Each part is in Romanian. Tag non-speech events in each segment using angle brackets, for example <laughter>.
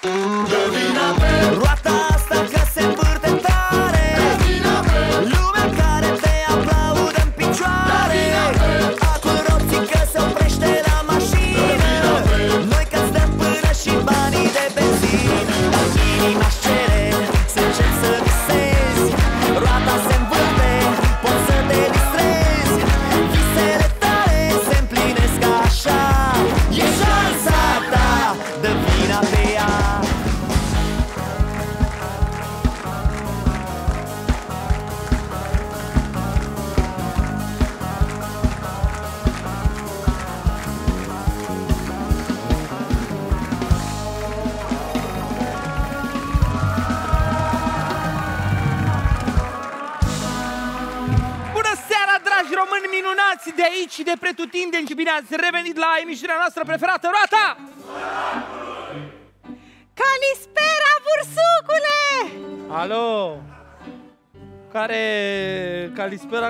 Roata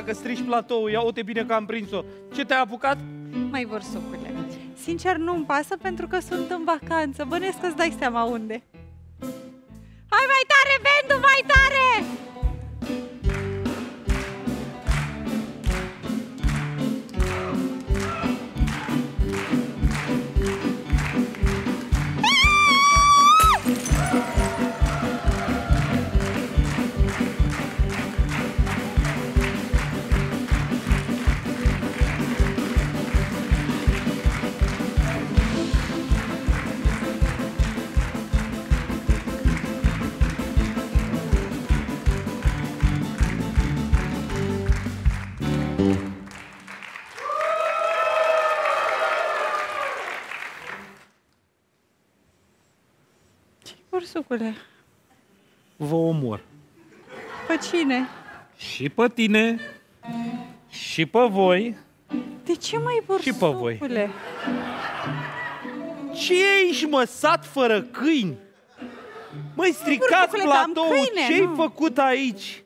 calispera că strici platou? Ia uite bine că am prins-o. Ce te-ai apucat? Mai bursucule, sincer nu-mi pasă pentru că sunt în vacanță. Bănesc că-ți dai seama unde. Hai mai tare, Bendu, mai tare! Bursucule, Vă omor. pe cine? Și pe tine, și pe voi. De ce mai Și pe voi. bursucule? Ce ești, mă, sat fără câini? Măi, stricați Bursule, dar am platou, câine, ce-ai nu. făcut aici?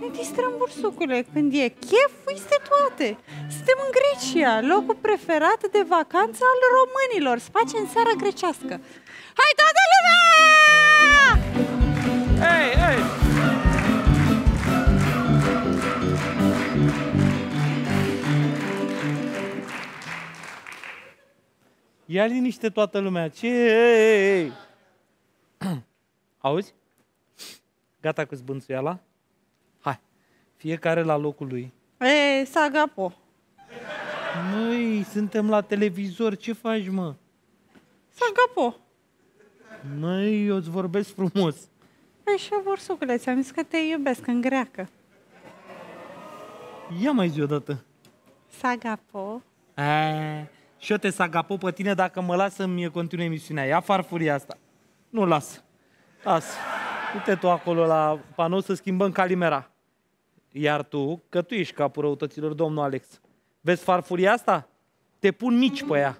Ne distrăm bursucule, când e chef, uite toate. Suntem în Grecia, locul preferat de vacanță al românilor. Se face în seara grecească. Hai toată lumea! Ei, ei! Ia liniște toată lumea. Ce? Ei, ei, ei. Auzi? Gata cu zbânțuiala? Hai, fiecare la locul lui. E, Sagapo. Măi, suntem la televizor, ce faci, mă? Sagapo. Măi, eu îți vorbesc frumos. Păi și eu, bursucule, ți-am zis că te iubesc în greacă. Ia mai zi odată. Sagapo. A, și eu te sagapo pe tine dacă mă lasă să-mi continui emisiunea. Ia farfuria asta. Nu las. Las. Uite tu acolo la panou să schimbăm calimera. Iar tu, că tu ești capul răutăților, domnul Alex. Vezi farfuria asta? Te pun mici pe ea.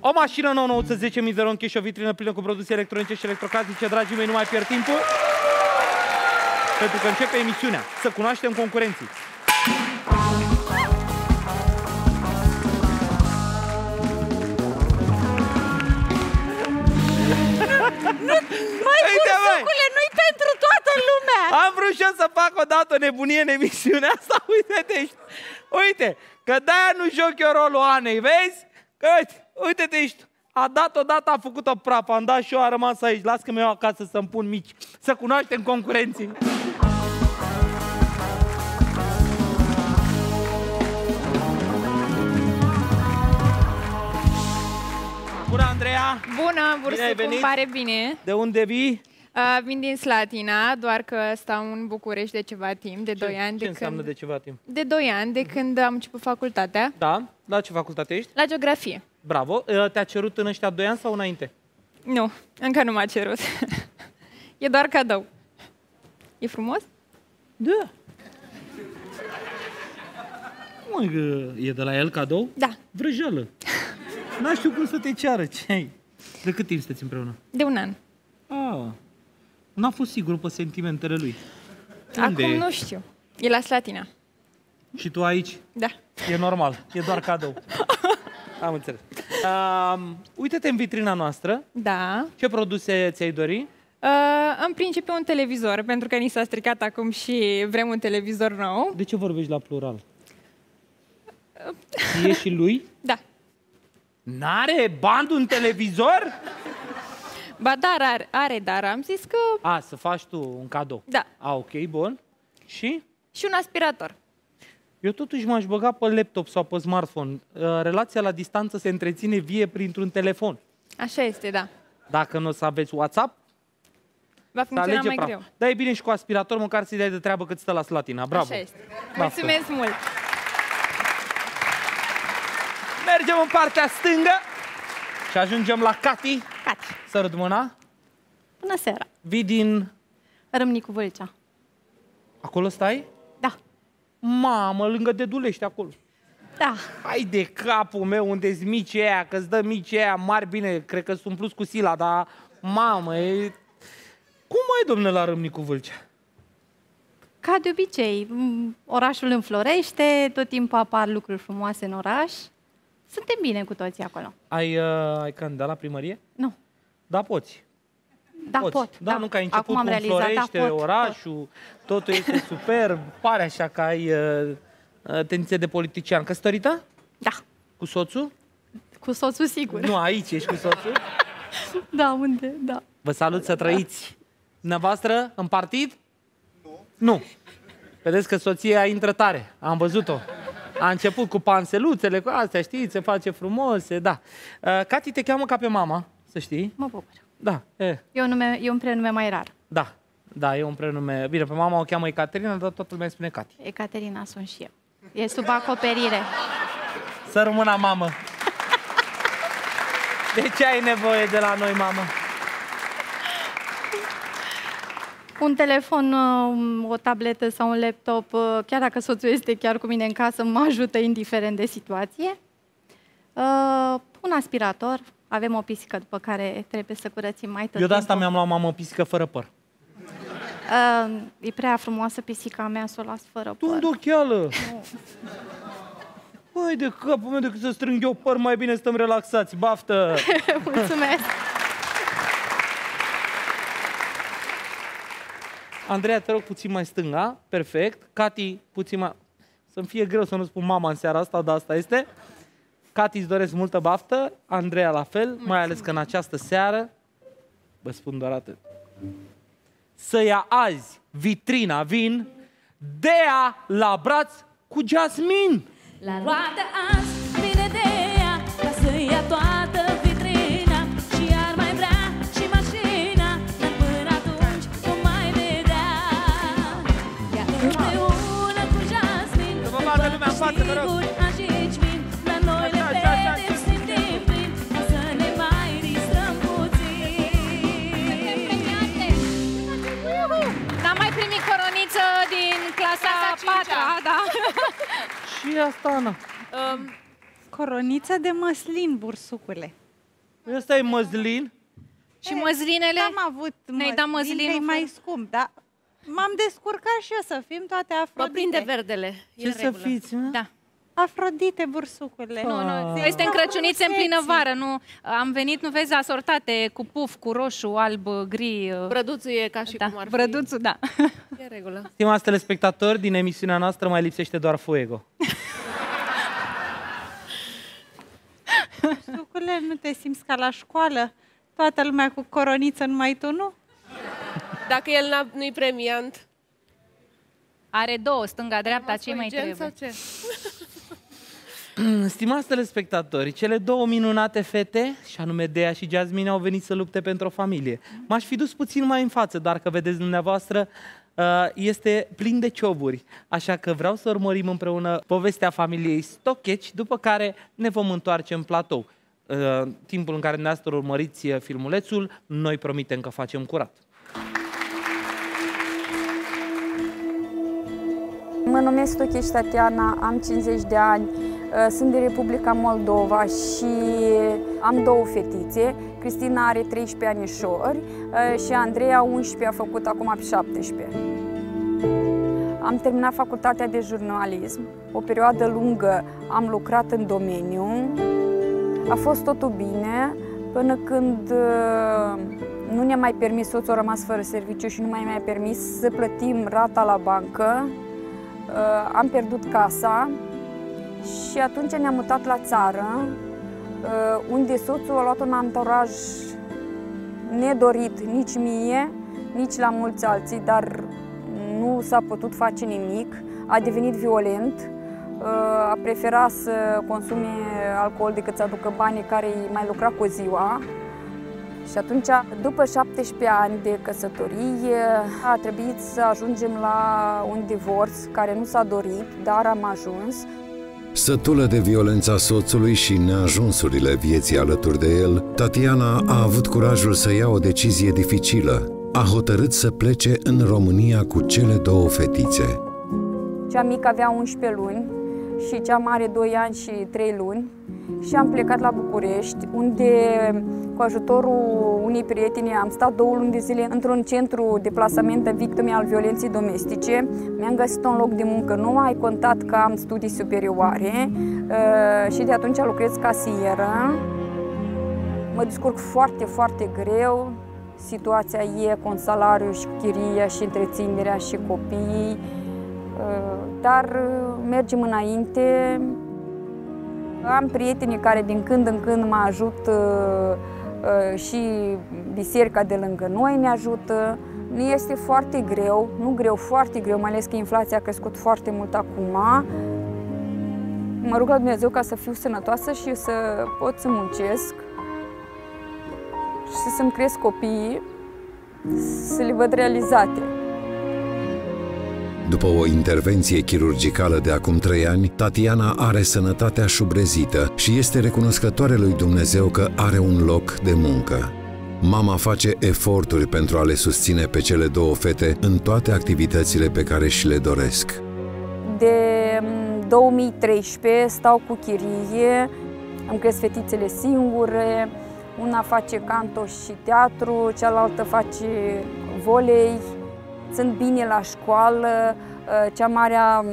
O mașină nouă, nouță, 10.000 de ronchi și o vitrină plină cu produse electronice și electrocasnice. Dragii mei, nu mai pierd timpul. Pentru că începe emisiunea. Să cunoaștem concurenții. Mai Uite, măi! bursule, nu-i pentru toată lumea! Am vrut și eu să fac o dată o nebunie în emisiunea asta, <laughs> uite-te, ești. uite, că de-aia nu joc eu rolul Anei, vezi? Că uite, uite-te, ești. A dat odată, a făcut-o praf, am dat și eu, a rămas aici. Las că mi iau acasă să-mi pun mici, să cunoaștem concurenții. Bună, Andreea! Bună, Bine ai Bursucu, venit. îmi pare bine. De unde vii? Uh, vin din Slatina, doar că stau în București de ceva timp, de 2 ani. ce de înseamnă când... de ceva timp? De 2 ani, de când am început facultatea, Da? La ce facultate ești? la geografie. Bravo. Uh, Te-a cerut în ăștia 2 ani sau înainte? Nu, încă nu m-a cerut. <laughs> e doar cadou. E frumos? Da. Mă, că e de la el cadou? Da, Vrăjeală. N-aș știu cum să te ceară. Ce ai? De cât timp sunteți împreună? de un an. Ah, n-a fost sigur pe sentimentele lui. Unde Acum e? nu știu. E la Slatina. Și tu aici? Da. E normal. E doar cadou. <laughs> am înțeles. Uh, uite-te în vitrina noastră. Da. Ce produse ți-ai dori? Uh, în principiu un televizor, pentru că ni s-a stricat acum și vrem un televizor nou. De ce vorbești la plural? E și lui? <laughs> Da. N-are bandul un televizor? Ba dar are, are, dar am zis că... A, să faci tu un cadou. Da. A, ok, bun. Și? Și un aspirator. Eu totuși m-aș băga pe laptop sau pe smartphone. Uh, Relația la distanță se întreține vie printr-un telefon. Așa este, da. Dacă nu o să aveți WhatsApp, Va să funcționa alege mai praf. greu. Da, e bine și cu aspirator, măcar să-i dai de treabă cât stă la slatina. Bravo. Așa este. Baftă. Mulțumesc mult! Mergem în partea stângă și ajungem la Cati. Cati. Sărut mâna. Bună seara. Vii din... Râmnicu Vâlcea. Acolo stai? Da. Mamă, lângă Dedulești acolo. Da. Hai de capul meu, unde-s mici aia, că-ți dă mici aia mari, bine, cred că sunt plus cu sila, dar mamă, e... Cum ai, domnule, la Râmnicu Vâlcea? Ca de obicei, m, orașul înflorește, tot timpul apar lucruri frumoase în oraș. Suntem bine cu toții acolo. Ai, uh, ai candidat la primărie? Nu. Da, poți. Da, poți. pot. Da, nu că ai început Acum am cum realizat, da, florește pot, orașul, totul este <laughs> superb, pare așa că ai uh, uh, tendințe de politician. Căsătorită? Pot. Da. Cu soțul? Cu soțul sigur. Nu, aici ești cu soțul. <laughs> Da, unde? Da. Vă salut să trăiți. Dumneavoastră, în partid? Nu. Nu. Vedeți că soția intră tare. Am văzut-o. A început cu panseluțele, cu astea, știți, se face frumos, da. Uh, Cati te cheamă ca pe mama, să știi. Mă bucur. Da, e, E un, nume, e un prenume mai rar. da. Da, e un prenume. Bine, pe mama o cheamă Ecaterina, dar toată lumea îi spune Cati. Ecaterina sunt și eu. E sub acoperire. Să rămână mamă. De ce ai nevoie de la noi, mamă? Un telefon, uh, o tabletă sau un laptop, uh, chiar dacă soțul este chiar cu mine în casă, mă ajută indiferent de situație. Uh, Un aspirator, avem o pisică după care trebuie să curățim mai tot Eu de asta timpul. mi-am luat mamă pisică fără păr. Uh, E prea frumoasă pisica mea să o las fără Tu păr. îndocheală! Hai de capul meu, decât să strâng eu păr, mai bine stăm relaxați. Baftă! <laughs> Mulțumesc! Andreea, te rog puțin mai stânga. Perfect. Cati, puțin mai... Să-mi fie greu să nu spun mama în seara asta, dar asta este. Cati, îți doresc multă baftă. Andreea la fel, mai ales că în această seară, vă spun doar atât, să ia azi vitrina vin, Dea la braț cu Jasmin. La roată azi vine de ea Ca să ia toată vitrina Și ar mai vrea și mașina Dar până atunci o mai vedea Ea împreună cu Jasmin Să vă vadă lumea în față, vă rog. Și asta, Ana. Um, Coroniță de măslin, bursucule. Ăsta e măzlin. și măslinele? Am avut Ne-ai dat măslin, că e măslinul mai fără- scump, dar m-am descurcat și eu să fim toate Vă afrodite. prinde verdele. E Ce în să regulă. fiți, mă? Da. Afrodite, bursucule. Nu, nu, Ah. este în Crăciunițe în plină frumuseții. vară, nu? Am venit, nu vezi, asortate cu puf, cu roșu, alb, gri. uh, Brăduțul e ca și da, cum ar fi. brăduțul, da. E în regulă. Stimați telespectatori, din emisiunea noastră mai lipsește doar Fuego. Bursucule, nu te simți ca la școală? Toată lumea cu coroniță, numai tu nu? Dacă el n-a- nu-i premiant, Are două, stânga-dreapta, ce mai gen trebuie? sau ce? Stimați telespectatori, cele două minunate fete, și anume Dea și Jasmine, au venit să lupte pentru o familie. M-aș fi dus puțin mai în față, dar că vedeți dumneavoastră, uh, este plin de cioburi. Așa că vreau să urmărim împreună povestea familiei Stocheci, după care ne vom întoarce în platou. Uh, Timpul în care dumneavoastră urmăriți uh, filmulețul, noi promitem că facem curat. Mă numesc Tocheș Tatiana, am 50 de ani, uh, sunt din Republica Moldova și am două fetițe. Cristina are 13 anișori uh, și Andreea 11 a făcut acum pe 17. Am terminat facultatea de jurnalism. O perioadă lungă am lucrat în domeniu. A fost totul bine până când uh, nu ne-a mai permis, soțul a rămas fără serviciu și nu mai mi-a permis să plătim rata la bancă. Uh, Am pierdut casa și atunci ne-am mutat la țară, uh, unde soțul a luat un anturaj nedorit nici mie, nici la mulți alții, dar nu s-a putut face nimic. A devenit violent, uh, a preferat să consume alcool decât să aducă banii care îi mai lucra cu ziua. Și atunci, după 17 ani de căsătorie, a trebuit să ajungem la un divorț care nu s-a dorit, dar am ajuns. Sătulă de violența soțului și neajunsurile vieții alături de el, Tatiana a avut curajul să ia o decizie dificilă. A hotărât să plece în România cu cele două fetițe. Cea mică avea 11 luni și cea mare 2 ani și 3 luni și am plecat la București, unde cu ajutorul unei prieteni am stat două luni de zile într-un centru de plasament de victime al violenței domestice. Mi-am găsit un loc de muncă nou, ai contat că am studii superioare uh, și de atunci lucrez casieră. Mă descurc foarte, foarte greu. Situația e cu un salariu și cu chiria și întreținerea și copiii, uh, dar uh, mergem înainte. Am prieteni care din când în când mă ajută uh, și biserica de lângă noi ne ajută. Nu este foarte greu, nu greu, foarte greu, mai ales că inflația a crescut foarte mult acum. Mă rog la Dumnezeu ca să fiu sănătoasă și să pot să muncesc și să-mi cresc copiii, să le văd realizate. După o intervenție chirurgicală de acum trei ani, Tatiana are sănătatea șubrezită și este recunoscătoare lui Dumnezeu că are un loc de muncă. Mama face eforturi pentru a le susține pe cele două fete în toate activitățile pe care și le doresc. De mm, 2013 stau cu chirie, îmi cresc fetițele singure, una face canto și teatru, cealaltă face volei, sunt bine la școală, uh, cea mare a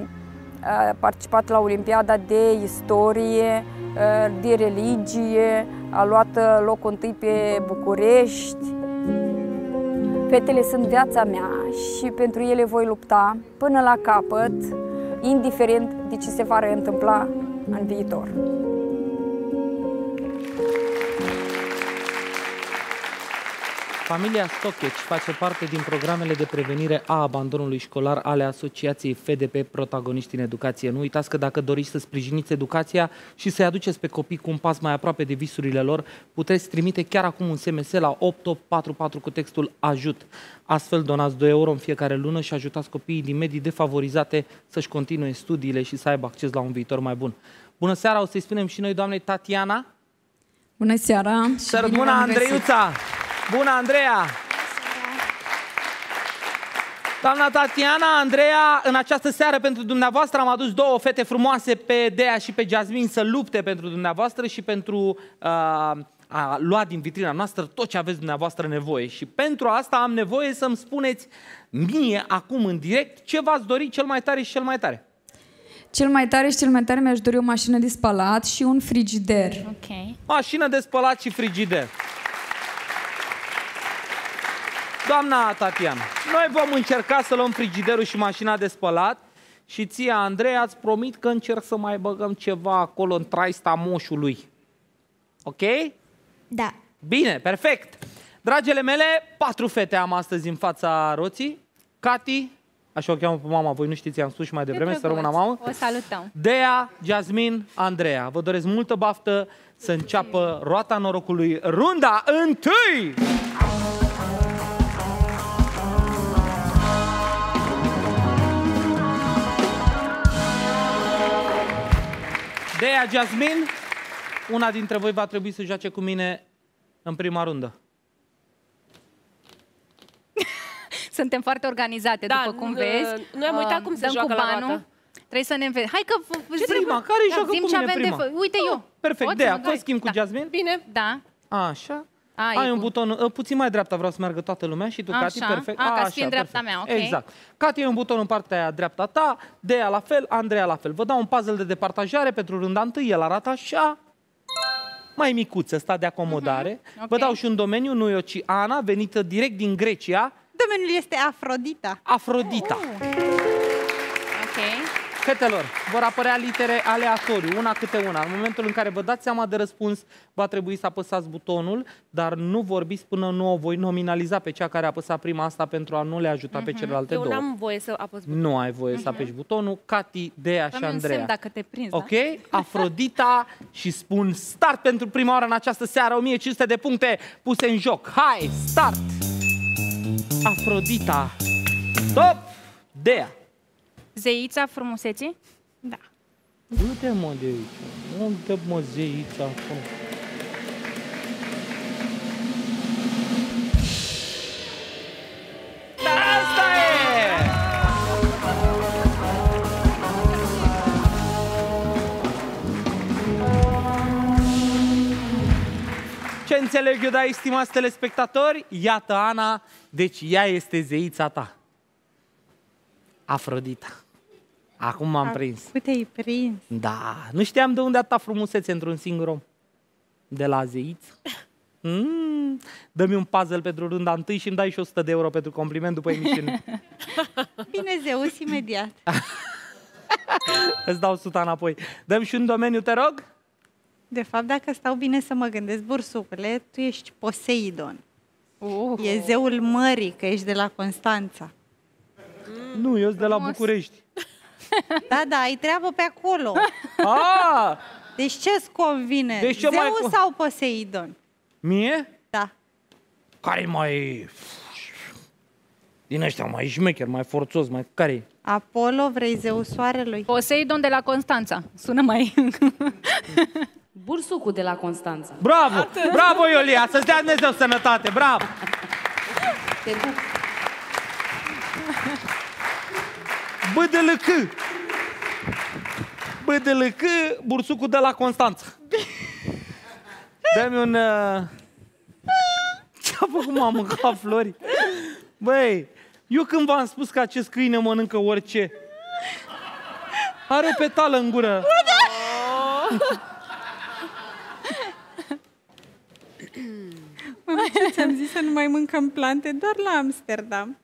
a participat la Olimpiada de Istorie, uh, de Religie, a luat uh, locul întâi pe București. Fetele sunt viața mea și pentru ele voi lupta până la capăt, indiferent de ce se va întâmpla în viitor. Familia Stocheci face parte din programele de prevenire a abandonului școlar ale Asociației FDP Protagoniști în Educație. Nu uitați că dacă doriți să sprijiniți educația și să-i aduceți pe copii cu un pas mai aproape de visurile lor, puteți trimite chiar acum un SMS la 8844 cu textul AJUT. Astfel donați 2 euro în fiecare lună și ajutați copiii din medii defavorizate să-și continue studiile și să aibă acces la un viitor mai bun. Bună seara, o să-i spunem și noi doamnei Tatiana. Bună seara! și Să bine rămână v-am găsit. Andreiuța! Bună, Andreea! Doamna Tatiana, Andreea, în această seară pentru dumneavoastră am adus două fete frumoase pe Dea și pe Jasmine să lupte pentru dumneavoastră și pentru uh, a lua din vitrina noastră tot ce aveți dumneavoastră nevoie. Și pentru asta am nevoie să-mi spuneți mie, acum în direct, ce v-ați dori cel mai tare și cel mai tare. Cel mai tare și cel mai tare mi-aș dori o mașină de spălat și un frigider. Ok. Mașină de spălat și frigider. Doamna Tatiana, noi vom încerca să luăm frigiderul și mașina de spălat și ție, Andrei, ați promit că încerc să mai băgăm ceva acolo în traista moșului. Ok? Da. Bine, perfect. Dragele mele, patru fete am astăzi în fața roții. Cati, așa o cheamă pe mama, voi nu știți, am spus și mai devreme, să rămână mamă. O salutăm. Dea, Jasmine, Andreea. Vă doresc multă baftă să înceapă roata norocului, runda întâi! Dea, Jasmine, una dintre voi va trebui să joace cu mine în prima rundă. <laughs> Suntem foarte organizate, Da, după cum n- vezi. noi am uitat cum se dăm joacă cu la banul. roată. Trebuie să ne înveți. Hai că... v- Ce zi- prima? Care da, joacă zim cu ce mine avem prima? De fă... Uite eu. Perfect, Poți Dea, să mă fă dai? schimb cu da. Jasmine. Bine. Da. Așa. A, Ai e un cu- buton uh, puțin mai dreapta, vreau să meargă toată lumea și tu, Așa. Cati, perfect. A, ca să fie în dreapta perfect. mea, ok. Exact. Cati, e un buton în partea aia dreapta ta, Dea la fel, Andreea la fel. Vă dau un puzzle de departajare pentru rânda întâi, el arată așa. mai micuț, ăsta de acomodare. ok. Vă dau și un domeniu, nu eu, ci Ana, venită direct din Grecia, Domeniul este Afrodita. Afrodita. Ok. Fetelor, vor apărea litere aleatoriu, una câte una. În momentul în care vă dați seama de răspuns, va trebui să apăsați butonul, dar nu vorbiți până nu o voi nominaliza pe cea care a apăsat prima asta pentru a nu le ajuta pe celelalte Eu două. n-am voie să apăs butonul. Nu ai voie să apeși butonul. Cati, Dea și Dă-mi un Andreea. semn dacă te prinzi, Ok? da? Afrodita <laughs> și spun start pentru prima oară în această seară, 1500 de puncte puse în joc. Hai, start! Afrodita. Stop! Dea. Zeița frumuseții? Da. Du-te mă de aici. Unde mă zeița acolo? Asta e! Ce înțeleg eu de aici, stimați telespectatori? Iată Ana, deci ea este zeița ta. Afrodita. Acum m-am prins. Cu te-ai prins. Da, nu știam de unde atâta frumusețe într-un singur om. De la zeiț. Mm, dă-mi un puzzle pentru runda întâi și îmi dai și 100 de euro pentru compliment după emisiune. <laughs> Bine, Zeus, imediat. <laughs> Îți dau 100 înapoi. Dăm și un domeniu, te rog? De fapt, dacă stau bine să mă gândesc, bursucule, tu ești Poseidon. Uh. E zeul mării, că ești de la Constanța. Nu, eu sunt de la Frumos. București. <laughs> Da, da, ai treabă pe acolo. <laughs> Ah, Deci ce-ți convine? Deci ce Zeus mai- sau Poseidon? mie? Da. Care mai... Din ăștia mai șmecher, mai forțos, mai... care e? Apollo, vrei zeul soarelui? Poseidon de la Constanța. Sună mai... <laughs> Bursucul de la Constanța. Bravo! Bravo, Iolia! Să-ți dea Dumnezeu sănătate! Bravo! Te duc. BDLC! BDLC, bursucul de la Constanța. Dă-mi un... Uh... <laughs> Ce-a făcut m-a mâncat flori? Băi, eu când v-am spus că acest câine mănâncă orice, are o petală în gură. Mă, ce ți-am zis să nu mai mâncăm plante doar la Amsterdam.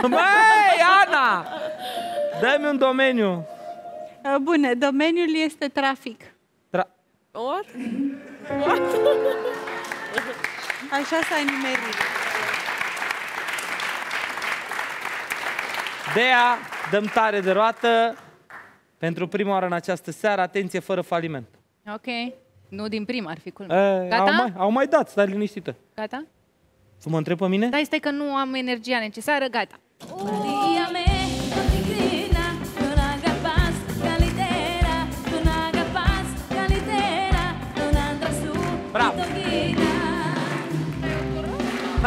Băi, Ana! Dă-mi un domeniu. Uh, Bune, domeniul este trafic. Tra- Or? <laughs> Așa s-a nimerit. Dea, dăm tare de roată pentru prima oară în această seară. Atenție, fără faliment. ok. Nu din prima ar fi culmea. E, au, Gata? mai, au mai dat, stai liniștită. Gata? Să mă întreb pe mine? Dai, stai că nu am energia necesară. Gata. Dígame,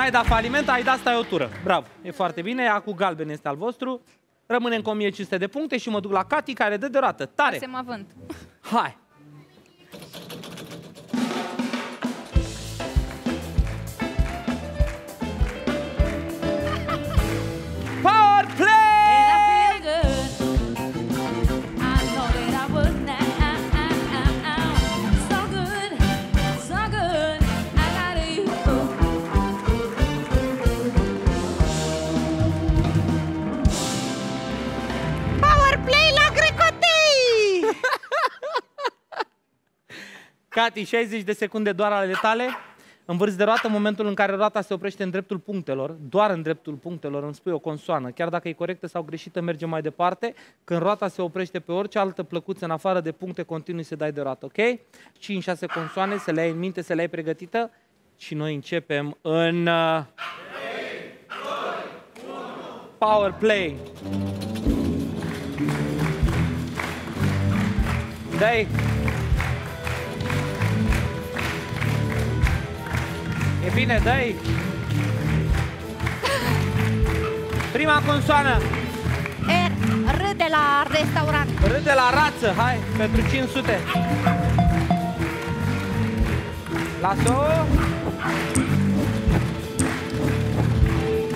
N-ai dat faliment, ai dat, stai o tură. Bravo, e foarte bine, acum galben este al vostru. Rămânem cu 1500 de puncte și mă duc la Cati, care dă de roată. Tare! Se mă avânt. Hai! Cati, 60 de secunde doar ale tale. Învârți de roată în momentul în care roata se oprește în dreptul punctelor, doar în dreptul punctelor, îmi spui o consoană. Chiar dacă e corectă sau greșită, merge mai departe. Când roata se oprește pe orice altă plăcuță în afară de puncte, continui să dai de roată, ok? 5-6 consoane, să le ai în minte, să le ai pregătită. Și noi începem în... uh, Power play. Dai. E bine, dai. Prima consoană. R, R de la restaurant. R de la rață, hai, pentru 500. Las-o.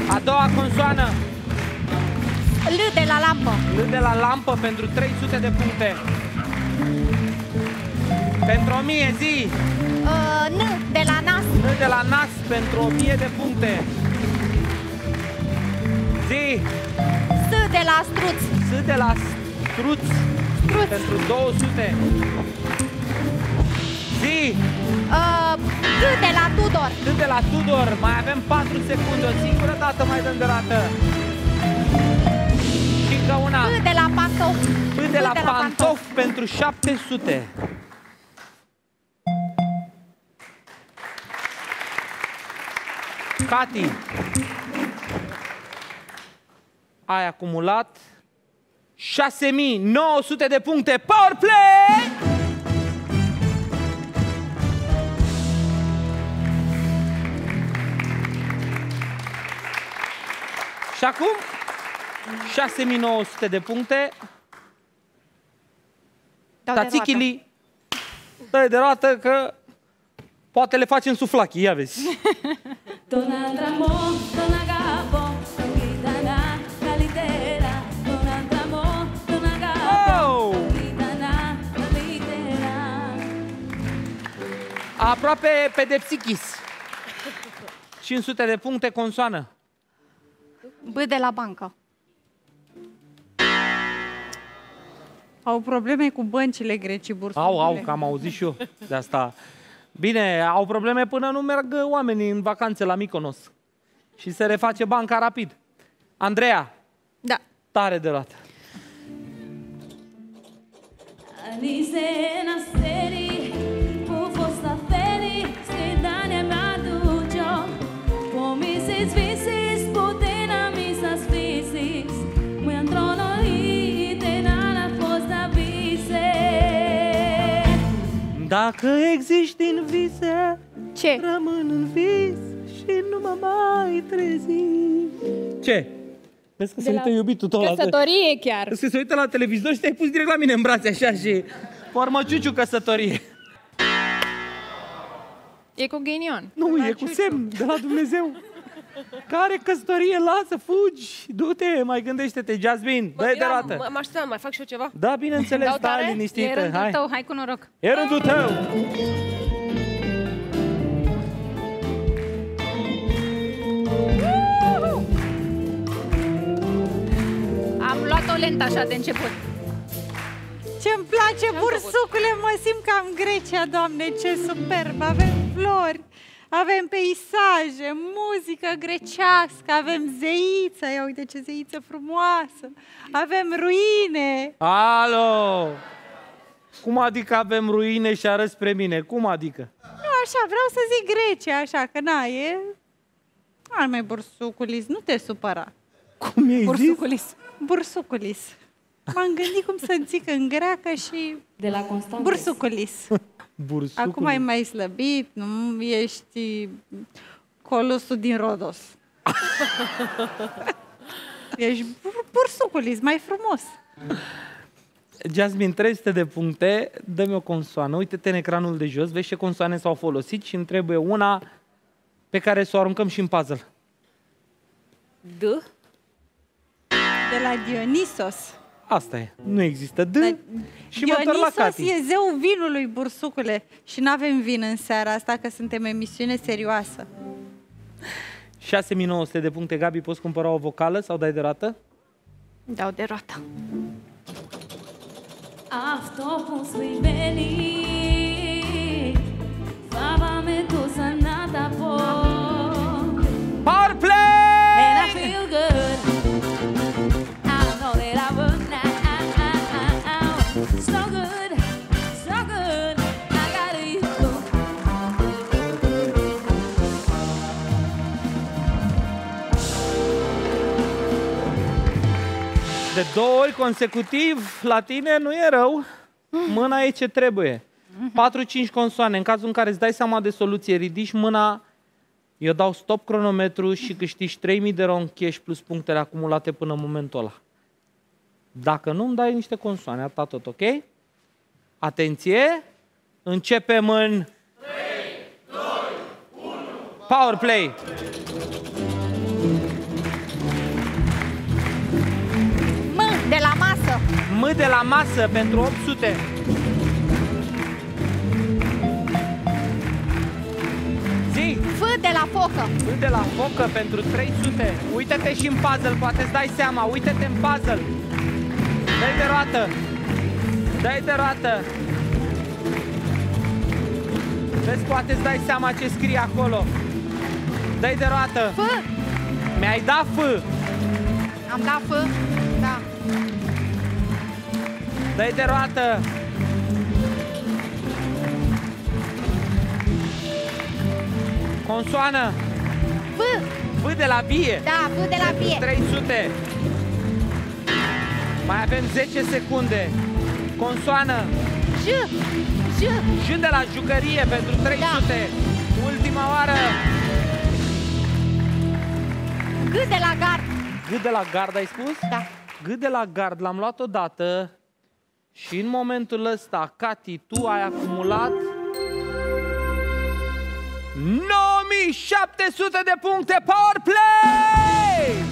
A doua consoană. L de la lampă. L de la lampă pentru 300 de puncte. Pentru 1000, zi! Uh, N de la nas. N de la nas pentru 1000 de puncte. Zi! S de la struț. S de la struț. Struț. Pentru 200. Zi! Uh, T de la Tudor. T de la Tudor. Mai avem 4 secunde. O singură dată mai dăm de rată. Și încă una. P de la pantof. P de la pantof pentru 700. Cati. Ai acumulat 6900 de puncte. Power play! Și acum 6900 de puncte. Dau de Tațichili, dă de roată că poate le facem suflachi, ia vezi. <laughs> Dona Tramon, Dona Gapo, Gitana, Calitera. Dona Tramon, Dona Gapo, Gitana, oh! Calitera. Aproape pedepsichis. 500 de puncte consoană. B de la bancă. Au probleme cu băncile grecii bursului. Au, au, că am auzit și eu de asta. Bine, au probleme până nu merg oamenii în vacanțe la Miconos. Și se reface banca rapid. Andreea. Da. Tare de luat. Ni Dacă existi în vise, Ce? rămân în vis și nu mă mai trezi. Ce? Vezi că se uită iubitul tău la... Căsătorie chiar. Vezi că se uită la televizor și te-ai pus direct la mine în brațe așa și... Formăciuciu căsătorie. E cu ghinion. Nu, e cu semn de la Dumnezeu. <laughs> Care căsătorie? Lasă, fugi, du-te, mai gândește-te, Jasmine, dă de Era- roată. mă- Mă așteptam, mai fac și eu ceva? Da, bineînțeles, Dau stai tare? E liniștită, rândul hai. tău, hai cu noroc. E rândul tău. Am luat-o lent așa de început. Ce-mi place, bursucule, mă simt ca în Grecia, doamne, ce superb! Avem flori, avem peisaje, muzică grecească, avem zeiță, ia uite ce zeiță frumoasă, avem ruine. Alo! Cum adică avem ruine și arăți spre mine? Cum adică? Nu, așa, vreau să zic Grecia, așa, că na, e... Al mai bursuculis, nu te supăra. Cum i-ai Bursuculis. Bursuculis. M-am gândit cum să zic în greacă și... De la Constanța. Bursuculis. <laughs> Bursucul. Acum ai mai slăbit, nu ești colosul din Rodos. <laughs> ești bur- bursuculis, mai frumos. Jasmine, 300 de puncte, dă-mi o consoană. Uite-te în ecranul de jos, vezi ce consoane s-au folosit și îmi trebuie una pe care să o aruncăm și în puzzle. D? De la Dionisos. Asta e. Nu există D. și mă întorc la Dionisos Cati. e zeul vinului, bursucule. Și nu avem vin în seara asta, că suntem emisiune serioasă. 6900 de puncte, Gabi, poți cumpăra o vocală sau dai de rată? Dau de roată. Αυτό που συμβαίνει două ori consecutiv, la tine nu e rău. Mâna e ce trebuie. 4-5 consoane. În cazul în care îți dai seama de soluție, ridici mâna, eu dau stop cronometru și câștigi 3000 de ron cash plus punctele acumulate până în momentul ăla. Dacă nu, îmi dai niște consoane, atât tot, ok? Atenție! Începem în... 3, 2, 1... Power play! M de la masă pentru 800. Zi! F de la focă. F de la focă pentru 300. Uită-te și în puzzle, poate îți dai seama. Uită-te în puzzle. Dai de roată. Dai de roată. Vezi, poate îți dai seama ce scrie acolo. Dai de roată. F. Mi-ai dat F. Am dat F. Da. Dai de roată. Consoană. V. V de la vie. Da, V de la vie. 300. Mai avem 10 secunde. Consoană. J. J. J de la jucărie pentru 300. Ultima oară. G de la gard. G de la gard ai spus? Da. G de la gard l-am luat odată și în momentul ăsta, Cati, tu ai acumulat 9700 de puncte Power Play!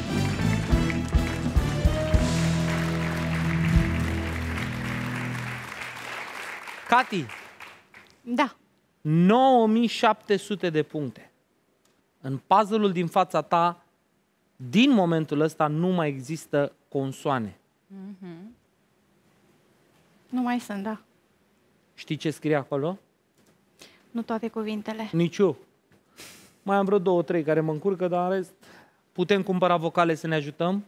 Cati, Da. 9700 de puncte. În puzzle-ul din fața ta, din momentul ăsta, nu mai există consoane. Nu mai sunt, da. Știi ce scrie acolo? Nu toate cuvintele. Nici eu. Mai am vreo două, trei care mă încurcă, dar în rest putem cumpăra vocale să ne ajutăm.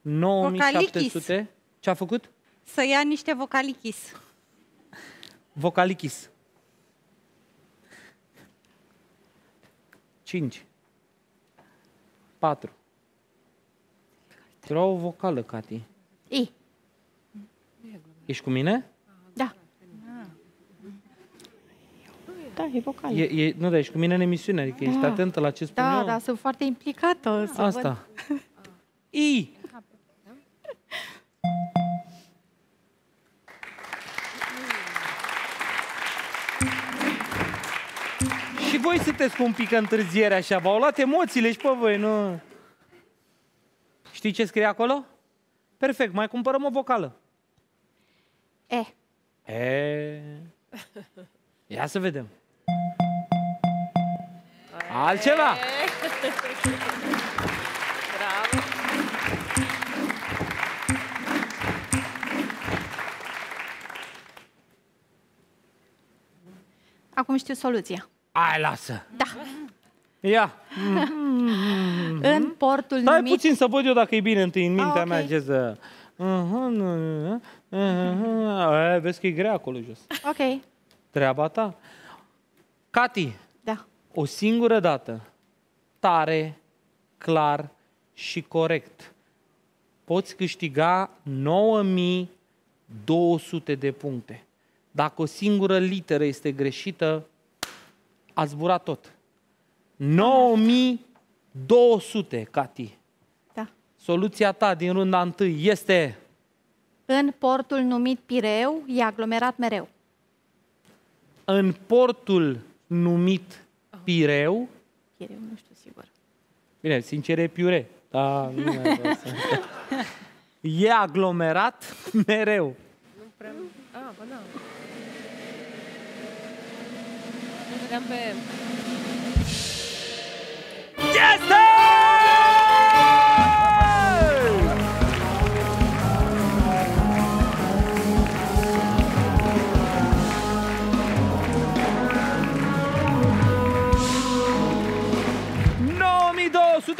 9700. Ce a făcut? Să ia niște vocalichis. Vocalichis. 5. 4. Era o vocală, Cati. I. Ești cu mine? Da. Da, e vocal. E, e, nu, dar ești cu mine în emisiune, adică ești Da. atentă la ce spun Da, eu. da, sunt foarte implicată. Să Asta. Văd. I. Și voi sunteți cu un pic întârziere așa, v-au luat emoțiile și pe voi, nu? Știi ce scrie acolo? Perfect, mai cumpărăm o vocală. E. E. Ia să vedem. Altceva. Bravo. Acum știu soluția. Hai, lasă. Da. Ia. În portul Stai numit... puțin să văd eu dacă e bine întâi în mintea Ah, mea ok. ce să... E, vezi că e grea acolo jos. Ok. Treaba ta. Cati, Da. o singură dată, tare, clar și corect, poți câștiga 9200 de puncte. Dacă o singură literă este greșită, a zburat tot. 9200, Cati. Da. Soluția ta din runda întâi este În portul numit Pireu e aglomerat mereu. în portul numit Pireu, Pireu, nu știu sigur. Bine, sincer e piure. Da, nu mai vreau să... <laughs> <laughs> E aglomerat mereu. Nu prea... Ah, bă, da. Nu vedeam pe... Este!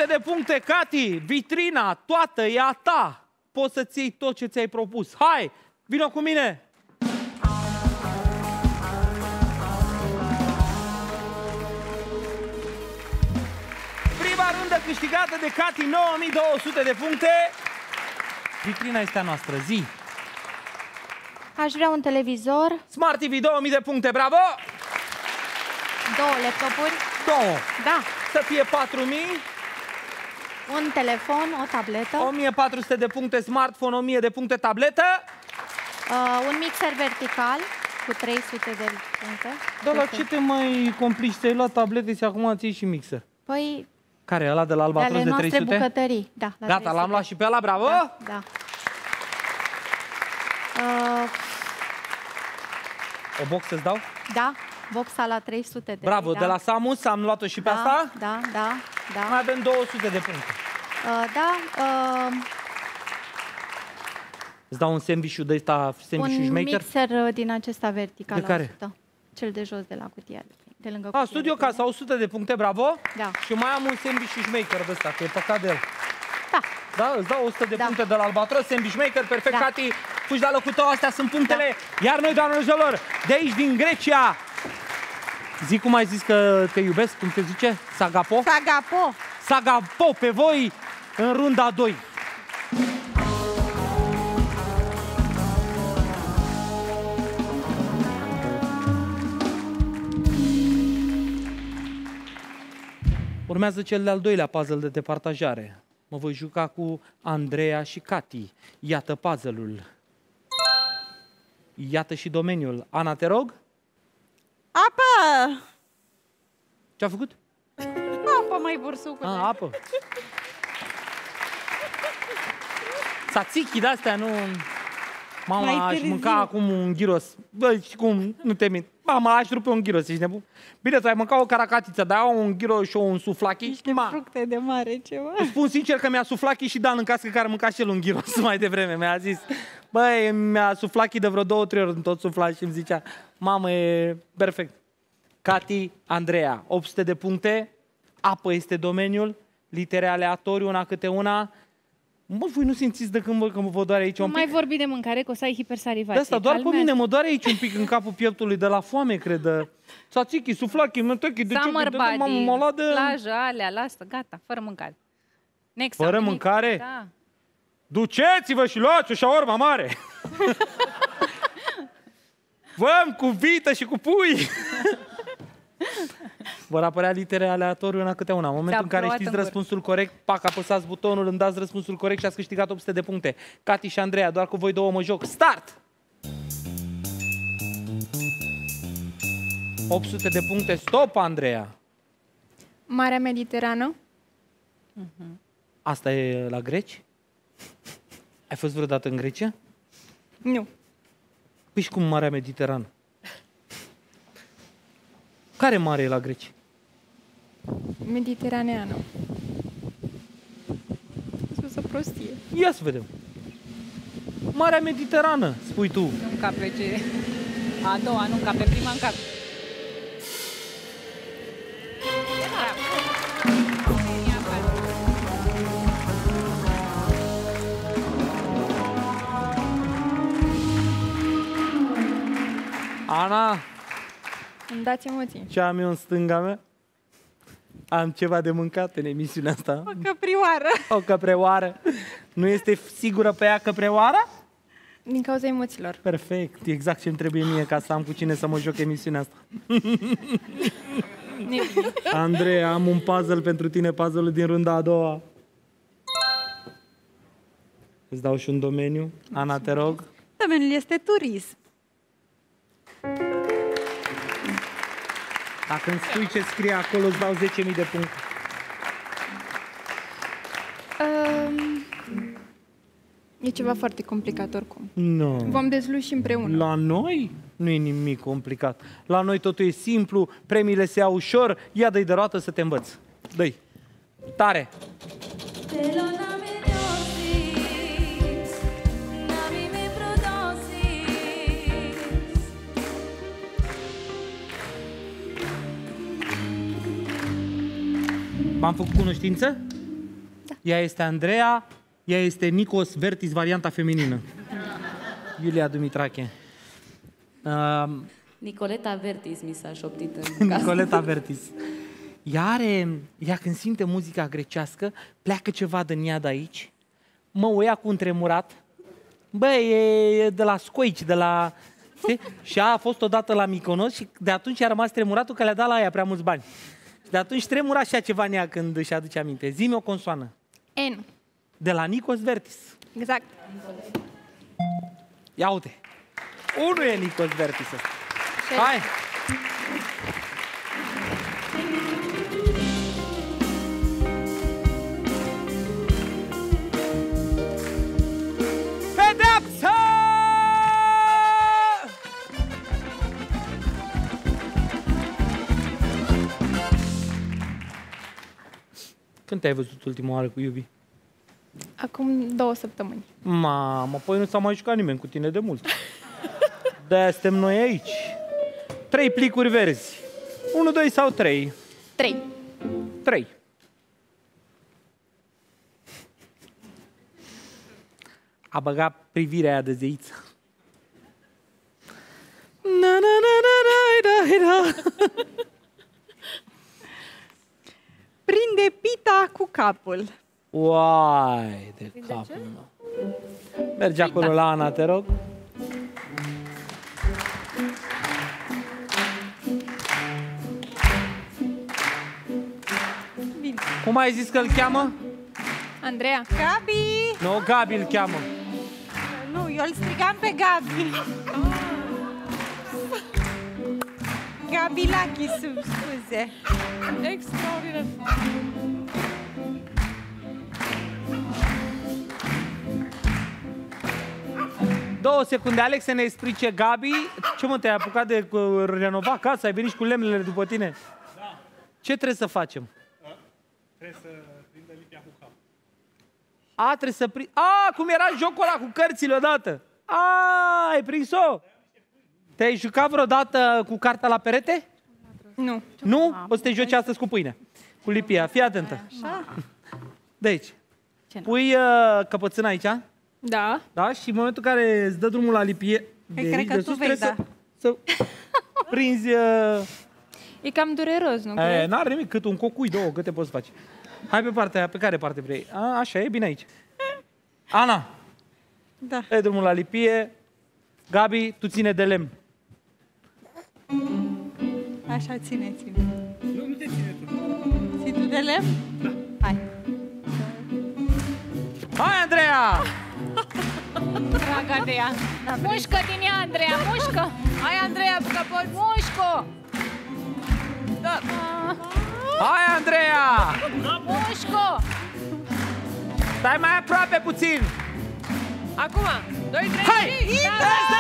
De puncte, Cati! Vitrina toată e a ta! Poți să-ți iei tot ce ți-ai propus. Hai! Vino cu mine! Prima rundă câștigată de Cati, 9200 de puncte. Vitrina este a noastră. Zi! Aș vrea un televizor, Smart TV 2000 de puncte, bravo! două laptopuri, Două. da, Să fie 4000, un telefon, o tabletă, 1400 de puncte smartphone, 1000 de puncte tabletă. uh, un mixer vertical cu 300 de puncte. Dar la ce te mai complici? Ți-ai luat tablete și acum ții și mixer. Păi, Care e ăla de la de Albatros ale de noastre 300? bucătării. Da, la Gata, 300. l-am luat și pe ăla, bravo! Da. da. Uh, O box să-ți dau? da, Vopsa la 300 de Bravo, lei, de da. la Samus am luat-o și pe da, asta. Da, da, da. Mai avem 200 de puncte. Uh, da, uh, Îți dau un sandwich de ăsta, sandwich un șmecher? mixer uh, din acesta vertical De la care? 100. Cel de jos de la cutia, de lângă A, cutia Studio de Casa, 100 de puncte, bravo. Da. Și mai am un sandwich maker de ăsta, că e păcat de el. Da. Da, îți dau 100 de Da. puncte de la Albatros, sandwich maker, perfect, Da. Cati. Fugi la locul tău, astea sunt punctele. Iar noi, doamnelor și domnilor, de aici, din Grecia, Zic cum ai zis că te iubesc, cum te zice? Sagapo? Sagapo. Sagapo pe voi în runda 2. Urmează cel de-al doilea puzzle de departajare. Mă voi juca cu Andreea și Cati. Iată puzzle-ul. Iată și domeniul. Ana, te rog? Apă! Ce-a făcut? Apă, mai bursucule. A, apă. Tzatziki de-astea, nu... Mama, Mai aș târziu. mânca acum un gyros. Bă, și cum, nu te mint. Mama, aș rupe un gyros, ești nebun? Bine, tu ai mâncat o caracatiță, dar eu un gyros și un suflaki. Niște fructe de mare ceva. Îți spun sincer că mi-a suflaki și Dan în cască care a mâncat și el un gyros <laughs> mai devreme. Mi-a zis, băi, mi-a suflaki de vreo două, trei ori în tot suflat și îmi zicea, mamă, e perfect. Cati, Andreea, 800 de puncte, apă este domeniul, litere aleatoriu, una câte una. Mă, voi nu simțiți de când vă, că vă doare aici Nu un pic? mai vorbi de mâncare, că o să ai hipersalivație. De asta, doar pe Calmează. mine mă doare aici un pic în capul pieptului de la foame, cred. de Tzatziki, suflaki, mătăchi, de ce? Summer de- de- mamă, body, m-a luat de... plajă, alea, lasă, gata, fără mâncare. Next, Fără am venit. mâncare? Da. Duceți-vă și luați o șaorma mare! <laughs> Văm cu vită și cu pui! <laughs> Vor apărea litere aleatoriu una câte una. În momentul în Ți-a care plouat știți în gură. răspunsul corect, pac, apăsați butonul, îmi dați răspunsul corect și ați câștigat 800 de puncte. Cati și Andreea, doar cu voi două mă joc. Start! 800 de puncte, stop, Andreea! Marea Mediterană? Asta e la greci? Ai fost vreodată în Grecia? Nu. Păi și cum Marea Mediterană? Care mare e la greci? Mediteraneană. Sus o prostie. Ia să vedem. Marea Mediterană, spui tu. Nu ca pe ce... A doua, nu ca pe prima în cap. Ana, Îmi dați emoții. ce am eu în stânga mea? Am ceva de mâncat în emisiunea asta. O căprioară. O căpreoară. Nu este sigură pe ea căpreoara? Din cauza emoțiilor. Perfect, exact ce-mi trebuie mie ca să am cu cine să mă joc emisiunea asta. Andrei, am un puzzle pentru tine, puzzle din runda a doua. Îți dau și un domeniu. Ana, te rog. Domeniul este turism. Dacă îmi spui ce scrie acolo, îți dau 10.000 de puncte. Um, e ceva foarte complicat oricum. Nu. Vom dezluși împreună. La noi nu e nimic complicat. La noi totul e simplu, premiile se iau ușor, ia dă de roată să te învăț. dă Tare! Te M-am făcut cunoștință? Da. Ea este Andreea, ea este Nikos Vertis, varianta feminină. Iulia Dumitrache. Uh, Nicoleta Vertis mi s-a șoptit în <laughs> casă. Nicoleta Vertis. Ea are, ea când simte muzica grecească, pleacă ceva din ea de aici, mă o ia cu un tremurat, bă, e de la Scoici, de la... Știi? Și a fost odată la Miconos și de atunci a rămas tremuratul că le-a dat la ea prea mulți bani. Și de atunci tremura și ceva în ea când își aduce aminte. Zi-mi o consoană. N. De la Nikos Vertis. Exact. Ia uite. Unul e Nikos Vertis ăsta. Hai! Când te-ai văzut ultima oară cu iubi? Acum două săptămâni. Mamă, păi nu s-a mai jucat nimeni cu tine de mult. <laughs> De-aia suntem noi aici. Trei plicuri verzi. Unu, doi sau trei? Trei. Trei. A băgat privirea aia de zeiță. Na, na, na, na, na, na, na. Prinde pita cu capul. Uai, de capul meu. Mergi acolo la Ana, te rog. Bine. Cum ai zis că îl cheamă? Andreea. Gabi! Nu, Gabi îl cheamă. Nu, eu îl strigam pe Gabi. Gabi <laughs> Lachi, sub scuze. Extraordinar. Două secunde, Alex, să ne explice Gabi. Ce mă, te-ai apucat de uh, renova casa? Ai venit și cu lemnele după tine? Da. Ce trebuie să facem? Trebuie să prindă lipia cu cap. A, trebuie să prind... A, cum era jocul ăla cu cărțile odată. A, ai prins-o? Te-ai jucat vreodată cu cartea la perete? Nu. Nu? O să te joci astăzi cu pâine. Cu lipia. Fii atentă. De aici. Pui uh, căpățâna aici. Da. Da? Și în momentul în care îți dă drumul la lipie de cred aici că de tu sus, vei trebuie da. să, să prinzi... Uh, E cam dureros, nu e, crezi? n-are nimic, cât un cocui, două, câte poți face. Hai pe partea aia, pe care parte vrei? A, așa, e bine aici. Ana, Da. e drumul la lipie. Gabi, tu ține de lemn. Așa, ține, ține. Nu, nu te ține tu. Ții tu de lemn? Da. Hai. Hai, Andreea! Dragă Andreea. Mușcă din ea, Andreea, mușcă. Hai, Andreea, că poți. Mușcă. Da. Hai, Andreea! Mușcă. Stai mai aproape puțin! Acum, 2, 3 Hai! și... Este!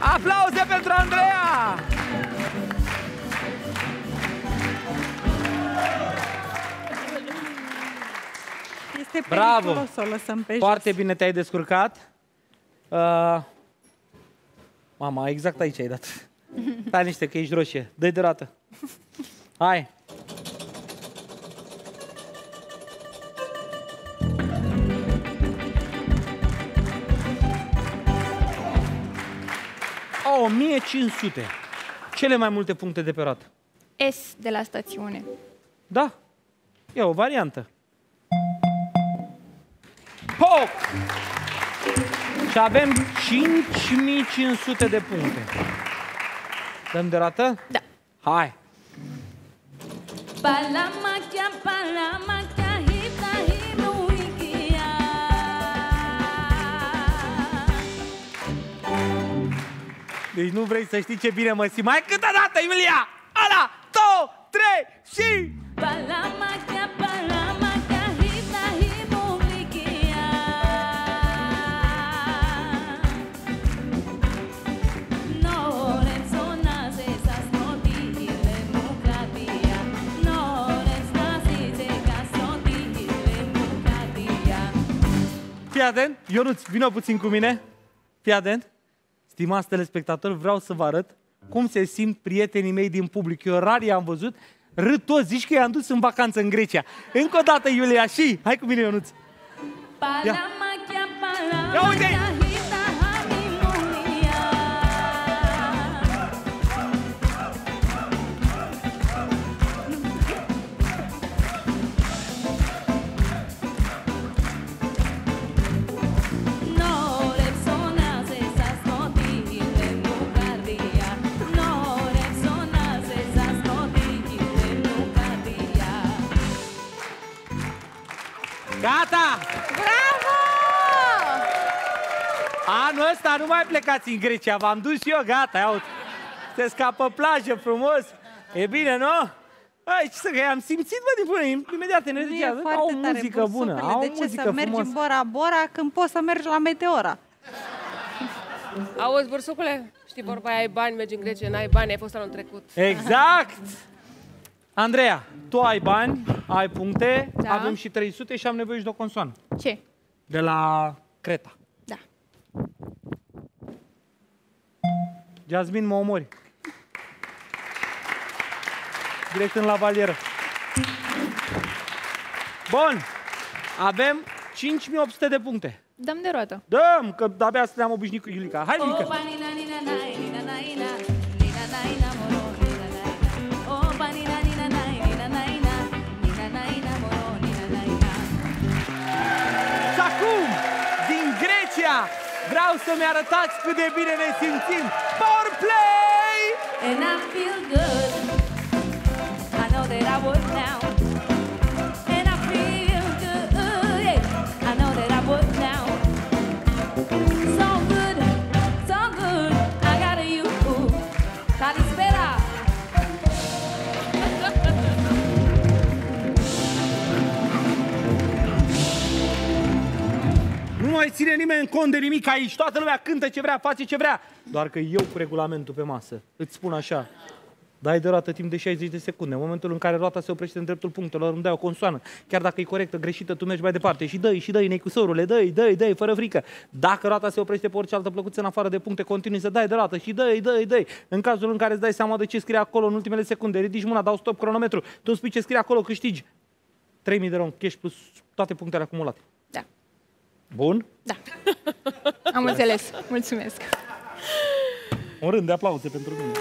Aplauze pentru Andreea! Este Bravo! periculos să o lăsăm pe Foarte bine te-ai descurcat. Uh, mama, exact aici ai dat. <laughs> Stai niște că ești roșie. Dă-i de rată. Hai. 1500. Cele mai multe puncte de pe roată. S de la stațiune. Da, e o variantă. Hop! Și avem 5500 de puncte. Dăm de rată? Da. Hai! Palamakia, palamakia, Deci nu vrei să știi ce bine mă simt. Mai câtă dată, Iulia! Ala! Două, trei și... Palamakia, palamakia, hita hinuikia. No rezonas esas noticias democracia. No rezonas esas noticias democracia. Fii atent, Ionuț, vină puțin cu mine. Fii atent. Stimați telespectatori, vreau să vă arăt cum se simt prietenii mei din public. Eu rar i-am văzut, râd toți, zici că i-am dus în vacanță în Grecia. Încă o dată, Iulia, și hai cu mine, Ionuț. Palamakia, Ia uite! Gata! Bravo! Anul ăsta nu mai plecați în Grecia, v-am dus eu, gata, ia uite. Se scapă plajă frumos. E bine, nu? Ai, ce să că am simțit, bă, din până, imediat energia. E Au foarte tare, muzică bună, bursupele. au De ce muzică să mergi frumoasă. în Bora Bora când poți să mergi la Meteora? Auzi, bursucule, știi Știi vorba aia, ai bani, mergi în Grecia, n-ai bani, ai fost anul trecut. Exact! Andreea, tu ai bani, ai puncte, Da. avem și 300 și am nevoie și de o consoană. Ce? De la Creta. Da. Jasmin, mă omori. Direct în lavalieră. Bun, avem 5800 de puncte. Dăm de roată. Dăm, că de-abia ne-am obișnuit cu Iulica. Hai, Iulica! Oh, să-mi arătați cât de bine ne simțim. Power play! And I feel good. I know that I would now. And I feel good. Yeah. I know that I would now. Ține nimeni cont de nimic aici. Toată lumea cântă ce vrea, face ce vrea. Doar că eu cu regulamentul pe masă îți spun așa. Dai de roată timp de 60 de secunde. În momentul în care roata se oprește în dreptul punctelor, îmi dai o consoană. Chiar dacă e corectă, greșită, tu mergi mai departe. Și dai, și dai, necusorule, dai, dai, dai, fără frică. Dacă roata se oprește pe orice altă plăcuță în afară de puncte, continui să dai de roată și dai, dai, dai. În cazul în care îți dai seama de ce scrie acolo în ultimele secunde, ridici mâna, dau stop cronometru, tu spui ce scrie acolo, câștigi. 3000 de ron, cash plus toate punctele acumulate. Da. Bun? <laughs> Am înțeles. Mulțumesc. Un rând de aplauze pentru mine.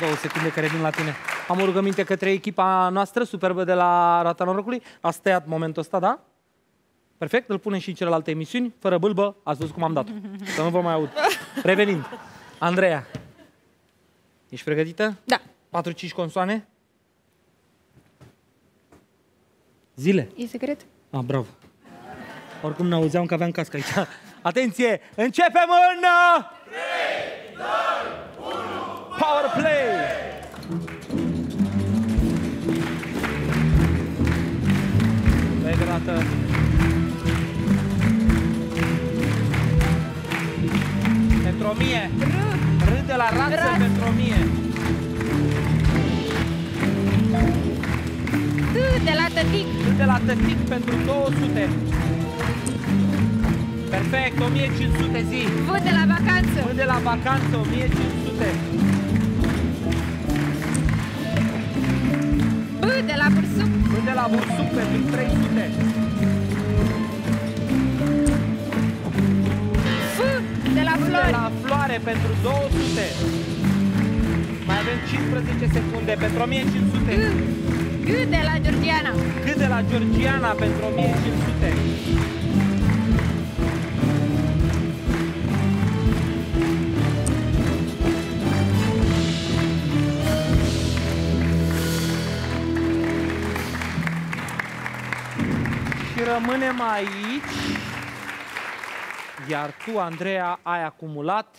Două secunde care vin la tine. Am o rugăminte către echipa noastră superbă de la Rata Norocului. A tăiat momentul ăsta, da? Perfect, îl punem și în celelalte emisiuni, fără bâlbă, ați văzut cum am dat Să nu vă mai aud. Revenind. Andreea, ești pregătită? Da. 4-5 consoane? Zile. E secret? Ah, bravo. Oricum n-auzeam că aveam cască aici. <laughs> Atenție! Începem în... 3, 2, 1... Power play! Federată. Pentru o mie. R de la rață pentru o mie. T de la tătic. R de la tătic pentru 200. Perfect, 1500 zi. V de la vacanță. V de la vacanță, 1500. B de la bursuc. V de la bursuc pentru 300. F de la V de flori. la floare pentru 200. Mai avem 15 secunde pentru 1500. G de la Georgiana. G de la Georgiana pentru 1500. Și rămânem aici. Iar tu, Andreea, ai acumulat.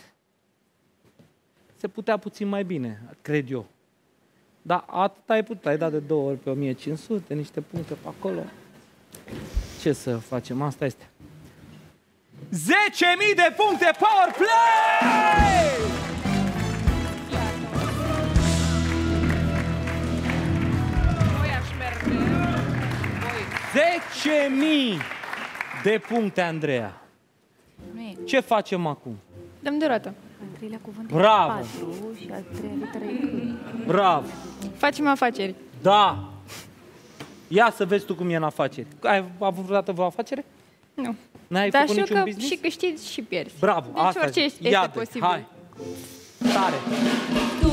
Se putea puțin mai bine, cred eu. Dar atât ai putut, ai dat de două ori pe 1500, niște puncte pe acolo. Ce să facem? Asta este. 10.000 de puncte power play! Voi aș merge. Voi. 10.000 de puncte, Andreea. Nu e. Ce facem acum? Dăm de roată. Al treilea cuvânt Bravo. e 4 și al treilea literă e C. Bravo! Facem afaceri. Da! Ia să vezi tu cum e în afaceri. Ai avut vreodată vreo afacere? Nu. N-ai Dar făcut știu niciun că business? și câștigi și pierzi. Bravo, Deci asta orice zic. este Iată, posibil. Hai! Tare! Tu,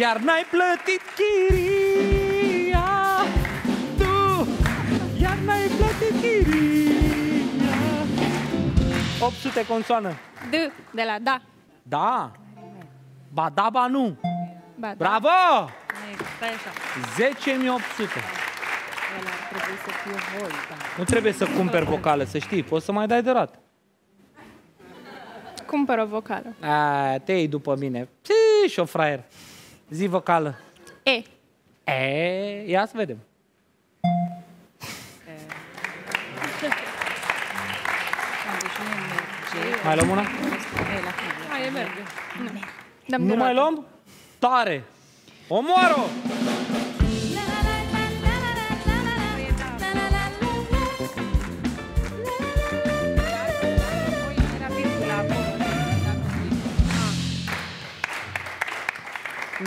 iar n-ai plătit chiria. Tu, iar n-ai plătit chiria. 800 consoană. D de la da. Da. Ba da, ba nu. Ba, da. Bravo! Stai așa. 10.800. Ăla ar trebui să fie voi, da. Nu trebuie să cumperi vocale, să știi. Poți să mai dai de rat. Cumpără vocală. A, te iei după mine. Ții, și o fraier. Zi vocală. E. E, ia să vedem. Mai luăm una? Hai, merge. Dăm nu de mai roată. luăm? Tare! Omoară!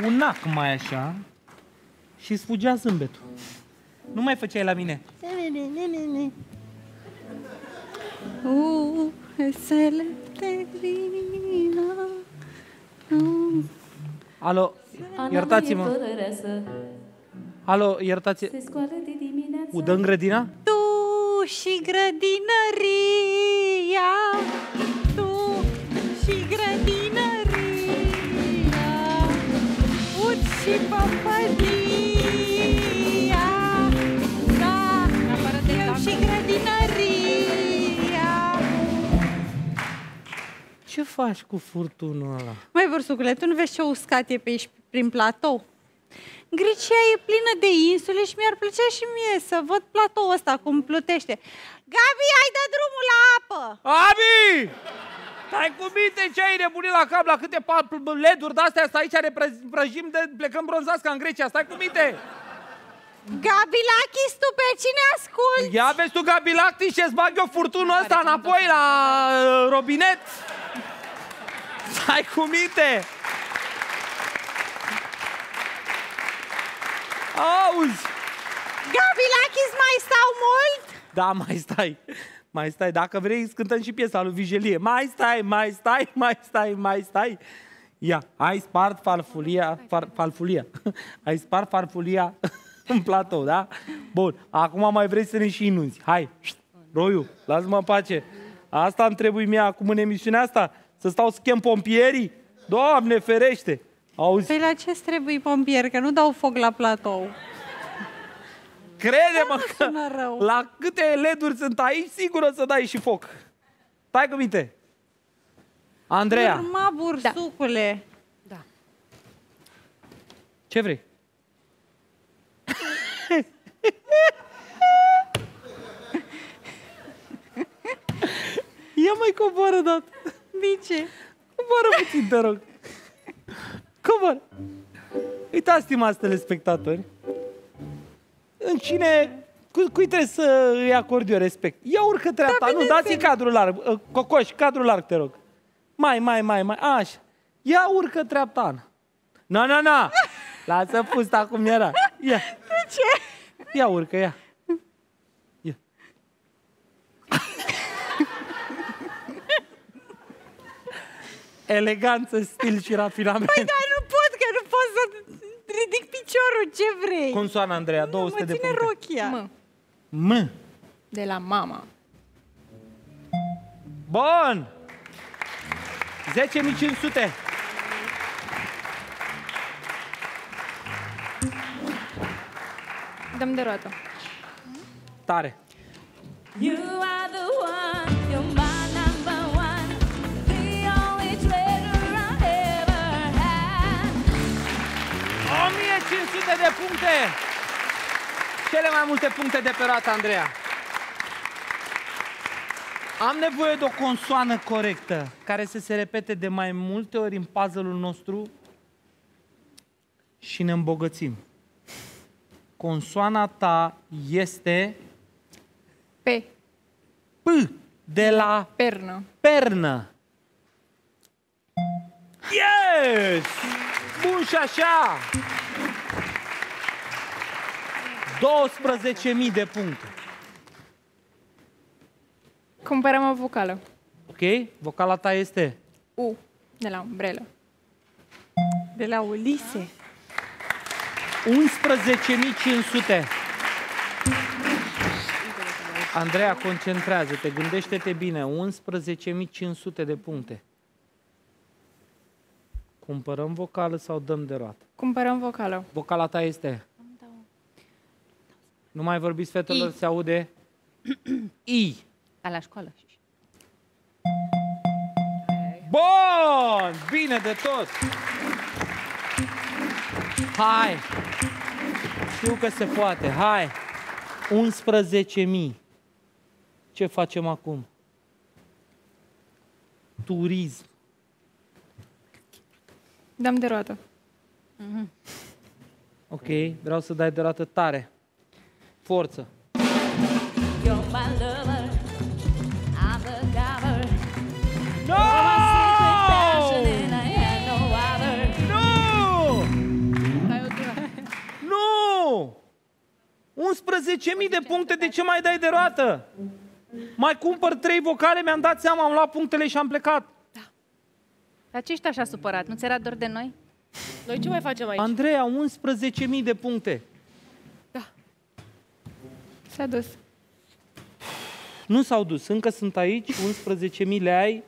Un ac mai așa și îți fugea zâmbetul. Nu mai făceai la mine. Uh, selecterina. Uh. Alo, Ana iertați-mă. mai e părăsă, Alo, iertați Se scoală de dimineață. Udă în grădina? Tu și grădinăria, tu și grădinăria, și păpădia, da, eu și grădinăria. Ce faci cu furtunul ăla? Măi, bursucule, tu nu vezi ce uscat e pe aici prin platou? Grecia e plină de insule și mi-ar plăcea și mie să văd platoul ăsta cum plutește. Gabi, ai dat drumul la apă! Abi! Stai cu minte ce ai nebunit la cap, la câte pa- LED-uri de-astea, stai aici, ne pră- prăjim de plecăm bronzați ca în Grecia, stai cu minte! Gabi Lachis, tu pe cine asculti? Ia vezi tu, Gabi Lacti, și-ți bag eu furtunul ăsta înapoi la uh, robinet! Stai cu minte! Auzi! Gabi Lachis, mai stau mult? Da, mai stai. Mai stai. Dacă vrei, îți cântăm și piesa lui Vigelie. Mai stai, mai stai, mai stai, mai stai. Ia, ai spart farfulia, far, farfulia. <laughs> Ai spart farfulia <laughs> în platou, da? Bun, acum mai vrei să ne și inunzi. Hai, șt, Roiu, lasă-mă în pace. Asta îmi trebuie mie acum în emisiunea asta? Să stau să chem pompierii? Doamne ferește! Auzi, Păi la ce trebuie pompier, că nu dau foc la platou. Crede-mă că sună rău. la câte LED-uri sunt aici, sigur o să dai și foc. Stai cu minte. Andreea, Urma bursucule. ce vrei? <laughs> Ia mai coboară dat. De ce? Coboară puțin, te rog. <laughs> Coboară. Uitați, stimați telespectatori, în cine, cu, cui trebuie să îi acord eu respect? Ia urcă treapta, nu, dați-i cadrul larg. Uh, Cocoș, cadrul larg, te rog. Mai, mai, mai, mai, așa. Ia urcă treapta, Ana. Na, na, na! Lasă fusta cum era. Ia. De ce? Ia urcă, ia. Ia. Eleganță, stil și rafinament. Păi dar nu pot, că nu pot să ridic piciorul, ce vrei? Cum soană, Andreea? 200 mă de ține puncte. rochia. Mă. M. De la mama. Bun! 10.500. Dăm de roată. Tare. You are the one, you're my 1500 de puncte! Cele mai multe puncte de pe roată, Andreea. Am nevoie de o consoană corectă, care să se repete de mai multe ori în puzzle-ul nostru și ne îmbogățim. Consoana ta este P. P de la Pernă. pernă. Yes! Bun și așa! 12.000 de puncte. Cumpărăm o vocală. Ok? Vocala ta este U. De la umbrelă. De la Ulise. 11.500. Andreea, concentrează-te, gândește-te bine. 11.500 de puncte. Cumpărăm vocală sau dăm de roată? Cumpărăm vocală. Vocala ta este? Nu mai vorbiți, fetelor, I. se aude? <clears throat> I. Ca la școală. Bun! Bine de tot! Hai! Știu că se poate. Hai! 11.000. Ce facem acum? Turism. Dăm de roată. Ok, vreau să dai de roată tare. Forță. You're my lover, I'm the giver. No! Passion and I had no other. Nu! Nu! 11.000 de puncte, de ce mai dai de roată? Mai cumpăr trei vocale, mi-am dat seama, am luat punctele și am plecat. Dar ce ești așa supărat? Nu ți era dor de noi? Noi ce mai facem aici? Andreea, 11.000 de puncte. S-a dus. Nu s-au dus, încă sunt aici, 11.000 le ai.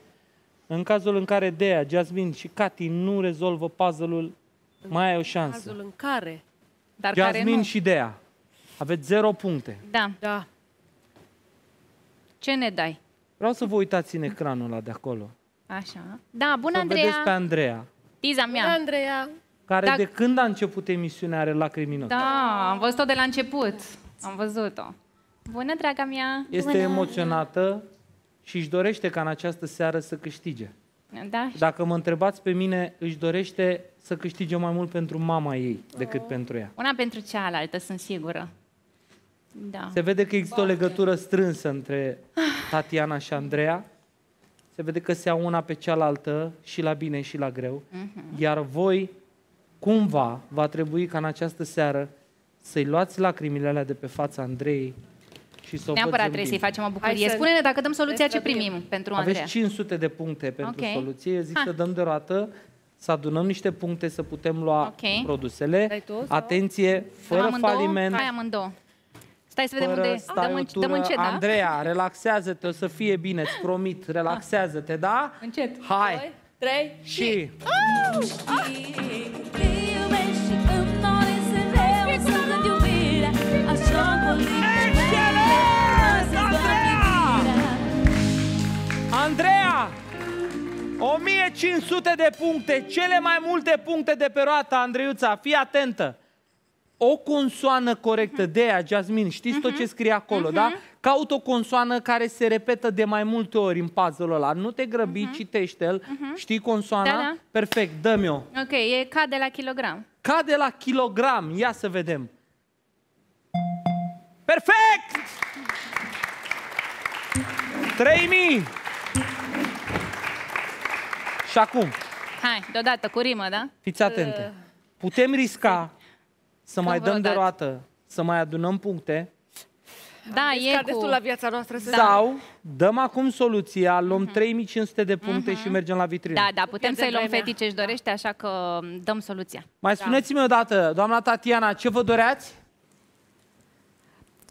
În cazul în care Dea, Jasmine și Cati nu rezolvă puzzle-ul, mai ai o șansă. Cazul în care? Dar care Jasmine nu. și Dea, aveți 0 puncte. Da. Da. Ce ne dai? Vreau să vă uitați în ecranul ăla de acolo. Așa. Da, bună, Să vedeți pe Andreea. Andreea, Tiza mea. Bună, Andreea. care Dacă- de când a început emisiunea are lacrimi în ochi. Da, am văzut-o de la început. Am văzut-o. Bună, draga mea. Este emoționată și își dorește ca în această seară să câștige. Da, Dacă mă întrebați pe mine, își dorește să câștige mai mult pentru mama ei decât pentru ea. una pentru cealaltă, sunt sigură. Da. Se vede că există o legătură strânsă între Tatiana și Andreea. Se vede că se iau una pe cealaltă și la bine și la greu. Mhm. Iar voi, cumva, va trebui ca în această seară să-i luați lacrimile alea de pe fața Andrei și să o Neapărat văd trebuie zâmbind. să-i facem o bucurie. Hai să Spune-ne dacă dăm soluția ne ce străduim. primim pentru Andreea. Aveți 500 de puncte pentru Ok. soluție. Eu zic Ha. să dăm de roată, să adunăm niște puncte, să putem lua Ok. produsele. Dai tu, sau? Atenție, fără amândouă? faliment, Hai amândouă. Stai să vedem fără unde... Dăm în, staiutură. dăm încet, da? Andreea, relaxează-te, o să fie bine, îți promit. Relaxează-te, da? Încet. Hai! Doi, trei Și... Te iubesc Andreea! 1500 de puncte, cele mai multe puncte de pe roată, Andreiuța, fii atentă! O consoană corectă, de aia, Jasmine, știți tot ce scrie acolo, da? Caut o consoană care se repetă de mai multe ori în puzzle-ul ăla. Nu te grăbi, citește-l. Știi consoana? Da, da. Perfect, dă-mi o. Ok, e ca de la kilogram. Cade la kilogram. Ia să vedem. Perfect! 3000! Și acum, Hai, deodată, cu rimă, da? fiți atente. Putem risca să mai vreo dăm de dată. roată, să mai adunăm puncte, Da, Deci e ca cu... destul la viața noastră să... sau dăm acum soluția, luăm 3500 de puncte și mergem la vitrină. Da, da, putem Pierde să-i luăm vremea. fetii ce-și dorește, așa că dăm soluția. Mai spuneți-mi odată, doamna Tatiana, ce vă doreați?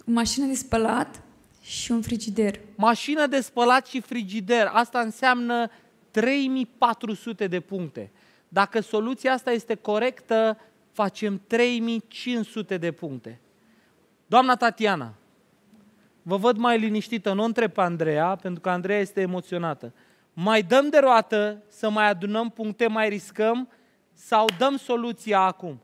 O mașină de spălat și un frigider. Mașină de spălat și frigider. Asta înseamnă 3400 de puncte. Dacă soluția asta este corectă, facem 3500 de puncte. Doamna Tatiana, vă văd mai liniștită, nu o întreb pe Andreea, pentru că Andreea este emoționată. Mai dăm de roată să mai adunăm puncte, mai riscăm sau dăm soluția acum?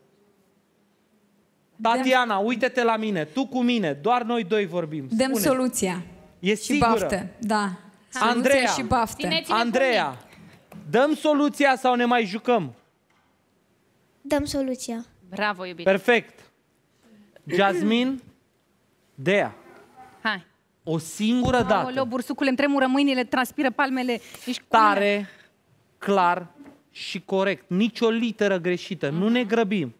Tatiana, uite-te la mine, tu cu mine, doar noi doi vorbim. Dăm Spune. soluția. E și sigură? baftă. Da. Soluția Andreea, și baftă. Țineți-ne Andreea, dăm soluția sau ne mai jucăm? Dăm soluția. Bravo, iubire. Perfect. Jasmine, Dea, Hai. o singură dată, Aoleu, bursucule, îmi tremură mâinile, transpiră palmele. Ești cu mine. tare, clar și corect. Nici o literă greșită. Nu ne grăbim.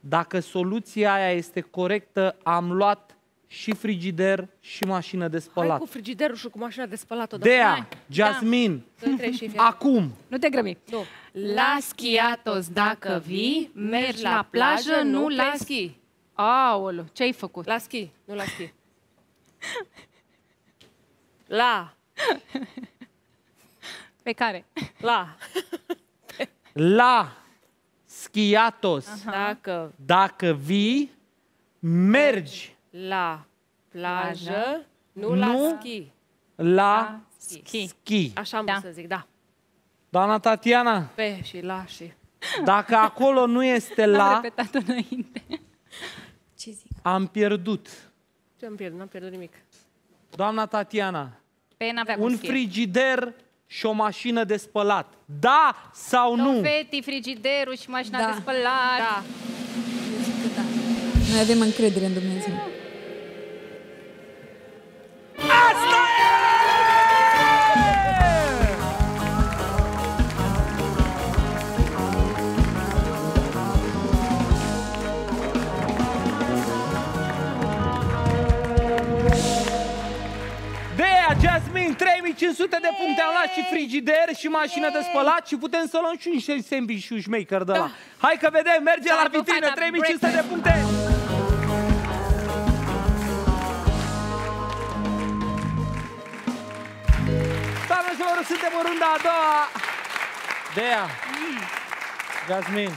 Dacă soluția aia este corectă, am luat și frigider și mașină de Hai spălat. cu frigiderul și cu mașina de spălat odată. Dea, Jasmine, Sunt trei și fie. acum. Nu te grăbi. Nu. La schiatos dacă vii, mergi la plajă, nu la pe schi. Aoleu, ce ai făcut? La schi, nu la schi. <laughs> La, Pe care? la. La schiatos, Dacă dacă vii, mergi la plajă, nu, Nu. la schi. la Schi. schi. Așa am Da. vrut să zic, da. Doamna Tatiana, Pe și la și. dacă acolo nu este L-am la, repetat înainte. Ce zic? am pierdut. Ce am pierdut? N-am pierdut nimic. Doamna Tatiana, Pe n-avea cum un să fie. frigider și o mașină de spălat. Da sau nu? Confeti, frigiderul și mașina Da. de spălat. Da. Noi avem încredere în Dumnezeu. Asta e! Dea, Jasmine, 3500 de puncte am luat și frigider și mașină de spălat și putem să luăm și un sandwich și un maker de la. Hai că vedem, merge la Bravo, vitrină, fata, 3500 de breakfast. puncte. Doamne și vă suntem în runda a doua. Dea. Jasmine.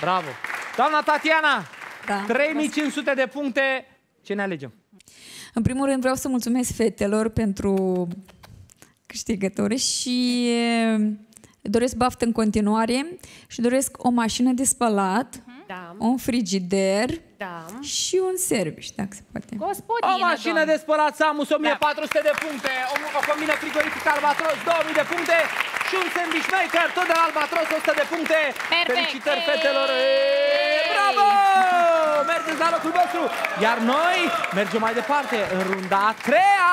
Bravo. Doamna Tatiana. Da. 3500 de puncte. Ce ne alegem? În primul rând vreau să mulțumesc fetelor pentru câștigători și eh, doresc baftă în continuare și doresc o mașină de spălat, Da. un frigider Da. și un service, dacă se poate. Gospodină, O mașină de spălat Samus, 1400 de puncte, o, o combină frigorifică Albatros, 2000 de puncte și un sandwich maker, tot de la Albatros, 100 de puncte. Perfect. Felicitări fetelor! E, bravo! Mergeți la locul vostru! Iar noi mergem mai departe în runda a treia!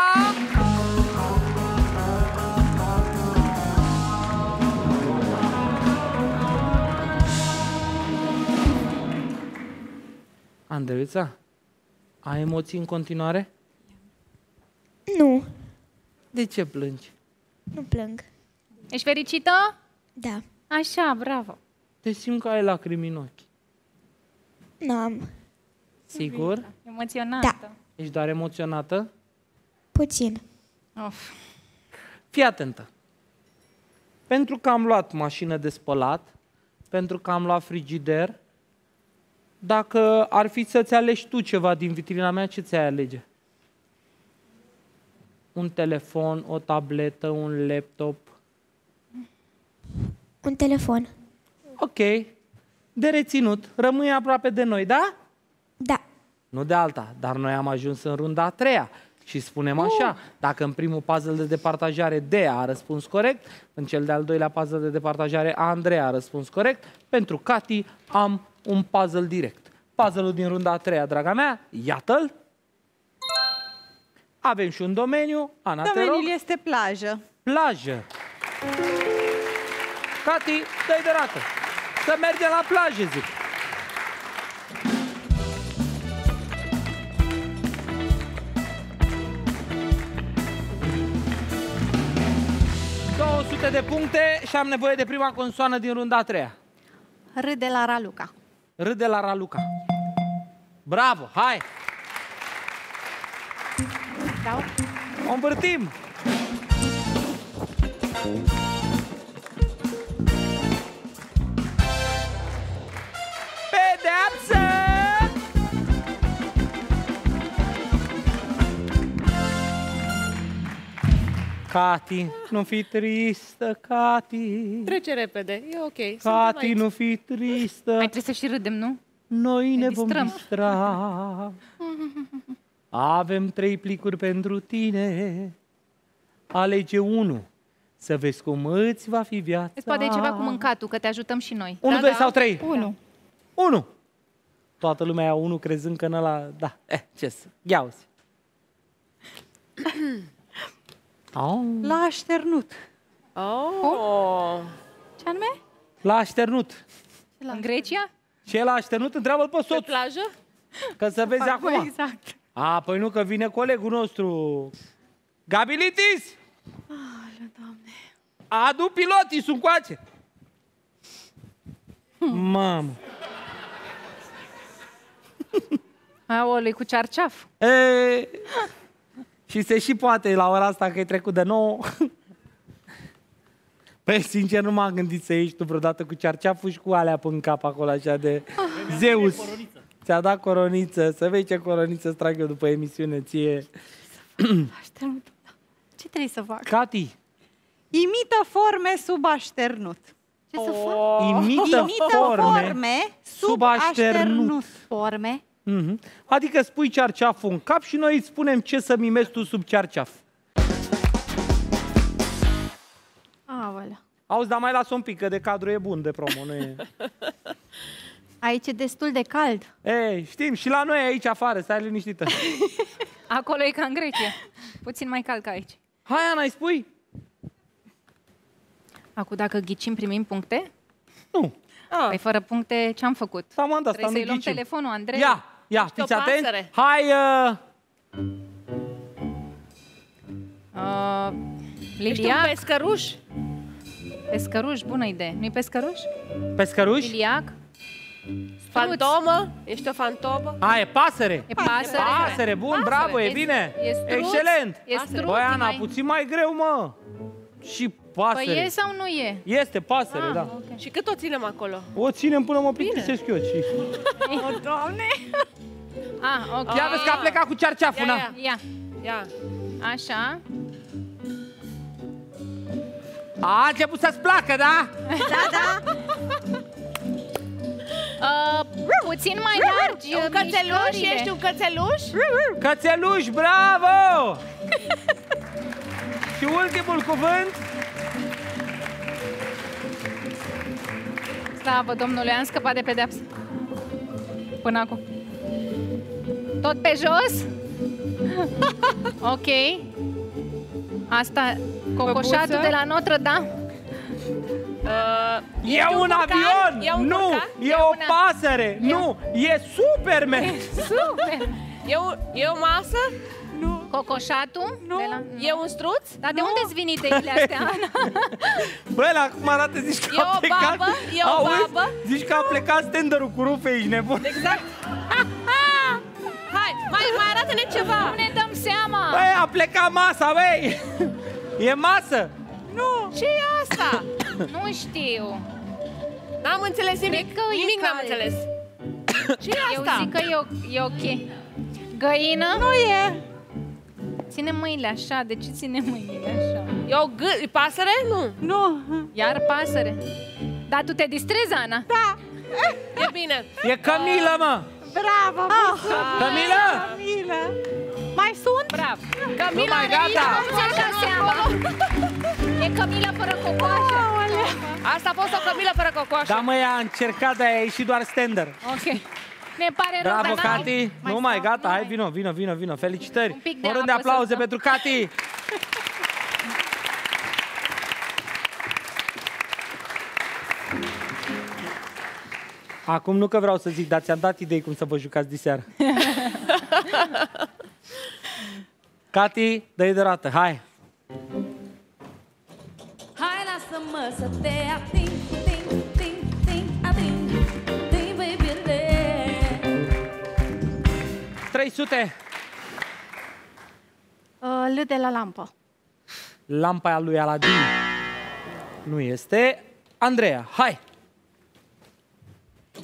Andreuța, ai emoții în continuare? Nu, De ce plângi? nu plâng. Ești fericită? Da. Așa, bravo. Te simt că ai lacrimi în ochi. Nu am. Sigur? Emoționată. Da. Ești doar emoționată? Puțin. Of. Fii atentă. Pentru că am luat mașină de spălat, pentru că am luat frigider, dacă ar fi să-ți alegi tu ceva din vitrina mea, ce ți-ai alege? Un telefon, o tabletă, un laptop. Un telefon. Ok. De reținut. Rămâi aproape de noi, da? Da. Nu de alta, dar noi am ajuns în runda a treia. Și spunem așa, dacă în primul puzzle de departajare Dea a răspuns corect, în cel de-al doilea puzzle de departajare Andreea a răspuns corect, pentru Cati am un puzzle direct. Puzzle-ul din runda a treia, draga mea, iată-l. Avem și un domeniu, Ana, te rog. Domeniul este plajă. Plajă. Cati, dă-i de rată. Să mergem la plajă, zic. ...200 de puncte și am nevoie de prima consoană din runda a treia. R de la Raluca. R de la Raluca. Bravo, hai! Dau? O învârtim! Pedeapsă! Cati, nu fi tristă, Cati. Trece repede. E ok. Suntem Cati, aici. nu fi tristă. Mai trebuie să și râdem, nu? Noi ne, vom distrăm. distra. Avem trei plicuri pentru tine. Alege unul. Să vezi cum îți va fi viața. Îți poate ceva cu mâncatul, că te ajutăm și noi. Unu, Da, doi da. sau trei? Unu. Unu. Toată lumea ia unul crezând că în ăla... Da, eh, ce să... Ia uzi. Oh. La așternut. Oh. Ce anume? L-a așternut. În Grecia? Ce l-a așternut? Întreabă-l pe Pe soț. plajă? Că să vezi acum. Exact. A, păi nu, că vine colegul nostru. Gabilitis! Adu pilotii, sunt coace. Mamă. Aolei, cu cearceaf. E, și se și poate la ora asta că e trecut de nou. Păi, sincer, nu m-am gândit să ieși tu vreodată cu cearceaful și cu alea pe în cap acolo, așa de Zeus. Ți-a dat coroniță, să vezi ce coroniță îți trag eu după emisiune ție. <clears throat> Așternut. Ce trebuie să fac? Cati, Imită forme sub așternut. Ce să fac? Imită, Imită forme, forme sub sub așternut. așternut. Forme. Mhm. Adică spui cearceaful în cap și noi îți spunem ce să mimezi tu sub cearceaf. Aolea. Auzi, dar mai las un pic, că de cadru e bun de promo, nu e... <laughs> Aici e destul de cald. Ei, știm, și la noi aici afară, stai liniștită. <laughs> Acolo e ca în Grecia. Puțin mai cald ca aici. Hai, Ana, îi spui? Acum, dacă ghicim, primim puncte? Nu. Păi fără puncte, ce-am făcut? Amanda, Trebuie să-i luăm telefonul, Andrei. Ia, ia, Ești o fiți atenți. pasăre. Hai, uh, Uh, Ești Liliac? un pescăruș? Pescăruș, bună idee. Nu-i pescăruș? pescăruș? Liliac? Fantomă? Ești o fantomă? A, e pasăre. E pasăre. Pasăre, bun, Pasăre. bravo, e E- bine. e struț, Excelent. e struț, Băi, e Ana, mai- puțin mai greu, mă. Și pasăre. Păi e sau nu e? Este pasăre, Ah, da. ok. Și cât o ținem acolo? O ținem până mă plictisesc eu. Și... <laughs> O, Doamne! Ah, ok. Ia vezi că a plecat cu cearceaful, Ia, na. ia. Ia. Ia. Așa. A început să-ți placă, da? <laughs> Da, da. <laughs> Uh, puțin mai largi Un cățeluș? mișcările. Ești un cățeluș? Cățeluș, bravo! și ultimul cuvânt? Slavă Domnului, am scăpat de pedeapsă. Până acum. Tot pe jos? <laughs> ok. Asta, cocoșatul Băbuță? de la Notre Dame. Uh, E ești un curcan? avion! E un nu! curcan? E o pasăre! Nu! E Superman! <laughs> Super! E o, e o masă? Nu. Cocoșatul? Nu. De la... E un struț? Dar de unde-ți vin ideile astea, <laughs> Ana? Băi, la cum arată, zici că E a o plecat... babă? E o Auzi? babă? Zici că a plecat standardul cu rufe, ești nebun. Exact. <laughs> Hai, mai, mai arată-ne ceva. Nu ne dăm seama. Băi, a plecat masa, băi! E masă! Nu. Ce e asta? nu știu. N-am înțeles nimic. că e Nimic n-am care? înțeles. Ce e Eu asta? zic că e, o- e ok. Găină? Nu e. Ține mâinile așa. De ce ține mâinile așa? E o gâ- e pasăre? Nu. Nu. Iar pasăre. Dar tu te distrezi, Ana? Da. E bine. E Camila, mă! Bravo, Ah. Camila! Camila. Mai sunt? Bravo. Nu mai gata! Nu ți-ai dat seama. <laughs> E Camila fără cocoașă. Asta a fost o cămilă fără cocoașă. Da, mă, ea a încercat, dar a ieșit doar standard. Ok. Ne pare rău, Bravo, dar n-am- Cati! Nu mai, gata, hai, vino, vino, vino, vino. Felicitări! Un pic de O rând de apă să aplauze stăm. pentru Cati! Acum nu că vreau să zic, dar ți-am dat idei cum să vă jucați diseară. <laughs> Cati, dă-i de rată, hai! Hai, lasă-mă să te ating, 300! Uh, L de la lampă. Lampa lui Aladin. Nu este. Andreea, hai!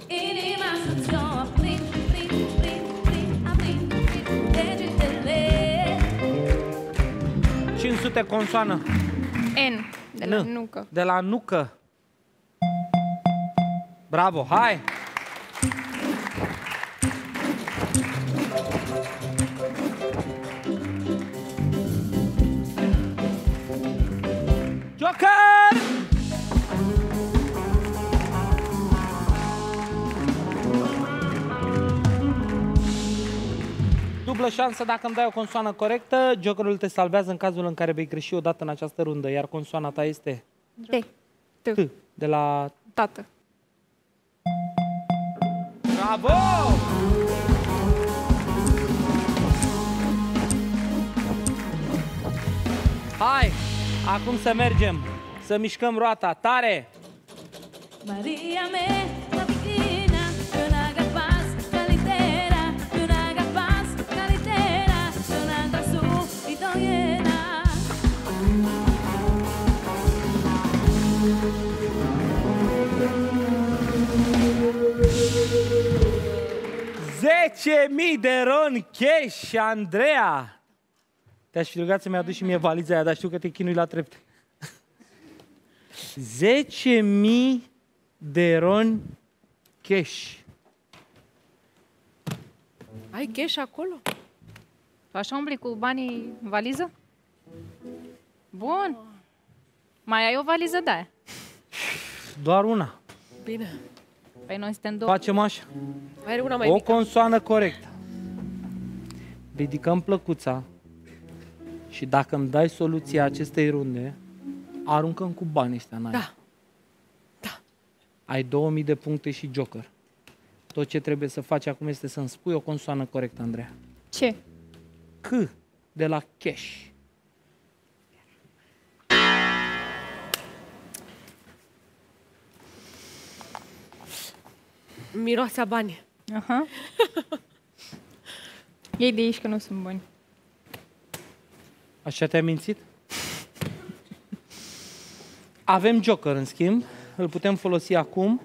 Inima să-ți o aprind, prind, prind, prind, aprind, prind, degetele. 500 consoană. N. De la N. nucă. De la nucă. Bravo, hai! Joker! Dublă șansă dacă îmi dai o consoană corectă, Jokerul te salvează în cazul în care vei greși o dată în această rundă, iar consoana ta este T. T, de la... Tată. Bravo! Hai, acum să mergem, să mișcăm roata, tare! Maria me, la vicina, una capaz, calitera, una capaz, calitera, sonando su italiana. Zece mii de ron cash și Andreea! Te-aș fi rugat să-mi aduci și mie valiza aia, dar știu că te chinui la trepte. 10.000 de roni cash. Ai cash acolo? Tu așa umbli cu banii în valiză? Bun. Mai ai o valiză de aia. Doar una. Bine. Păi noi suntem două. Facem așa. Mai are una mai o mică. consoană corectă. Ridicăm plăcuța și dacă îmi dai soluția acestei runde, aruncăm cu banii ăștia în aer. Da. Da. Ai 2000 de puncte și joker. Tot ce trebuie să faci acum este să-mi spui o consoană corectă, Andreea. Ce? C de la cash. Miroase a bani. Aha. <laughs> Ei de aici că nu sunt buni. Așa te-ai mințit? Avem Joker, în schimb. Îl putem folosi acum.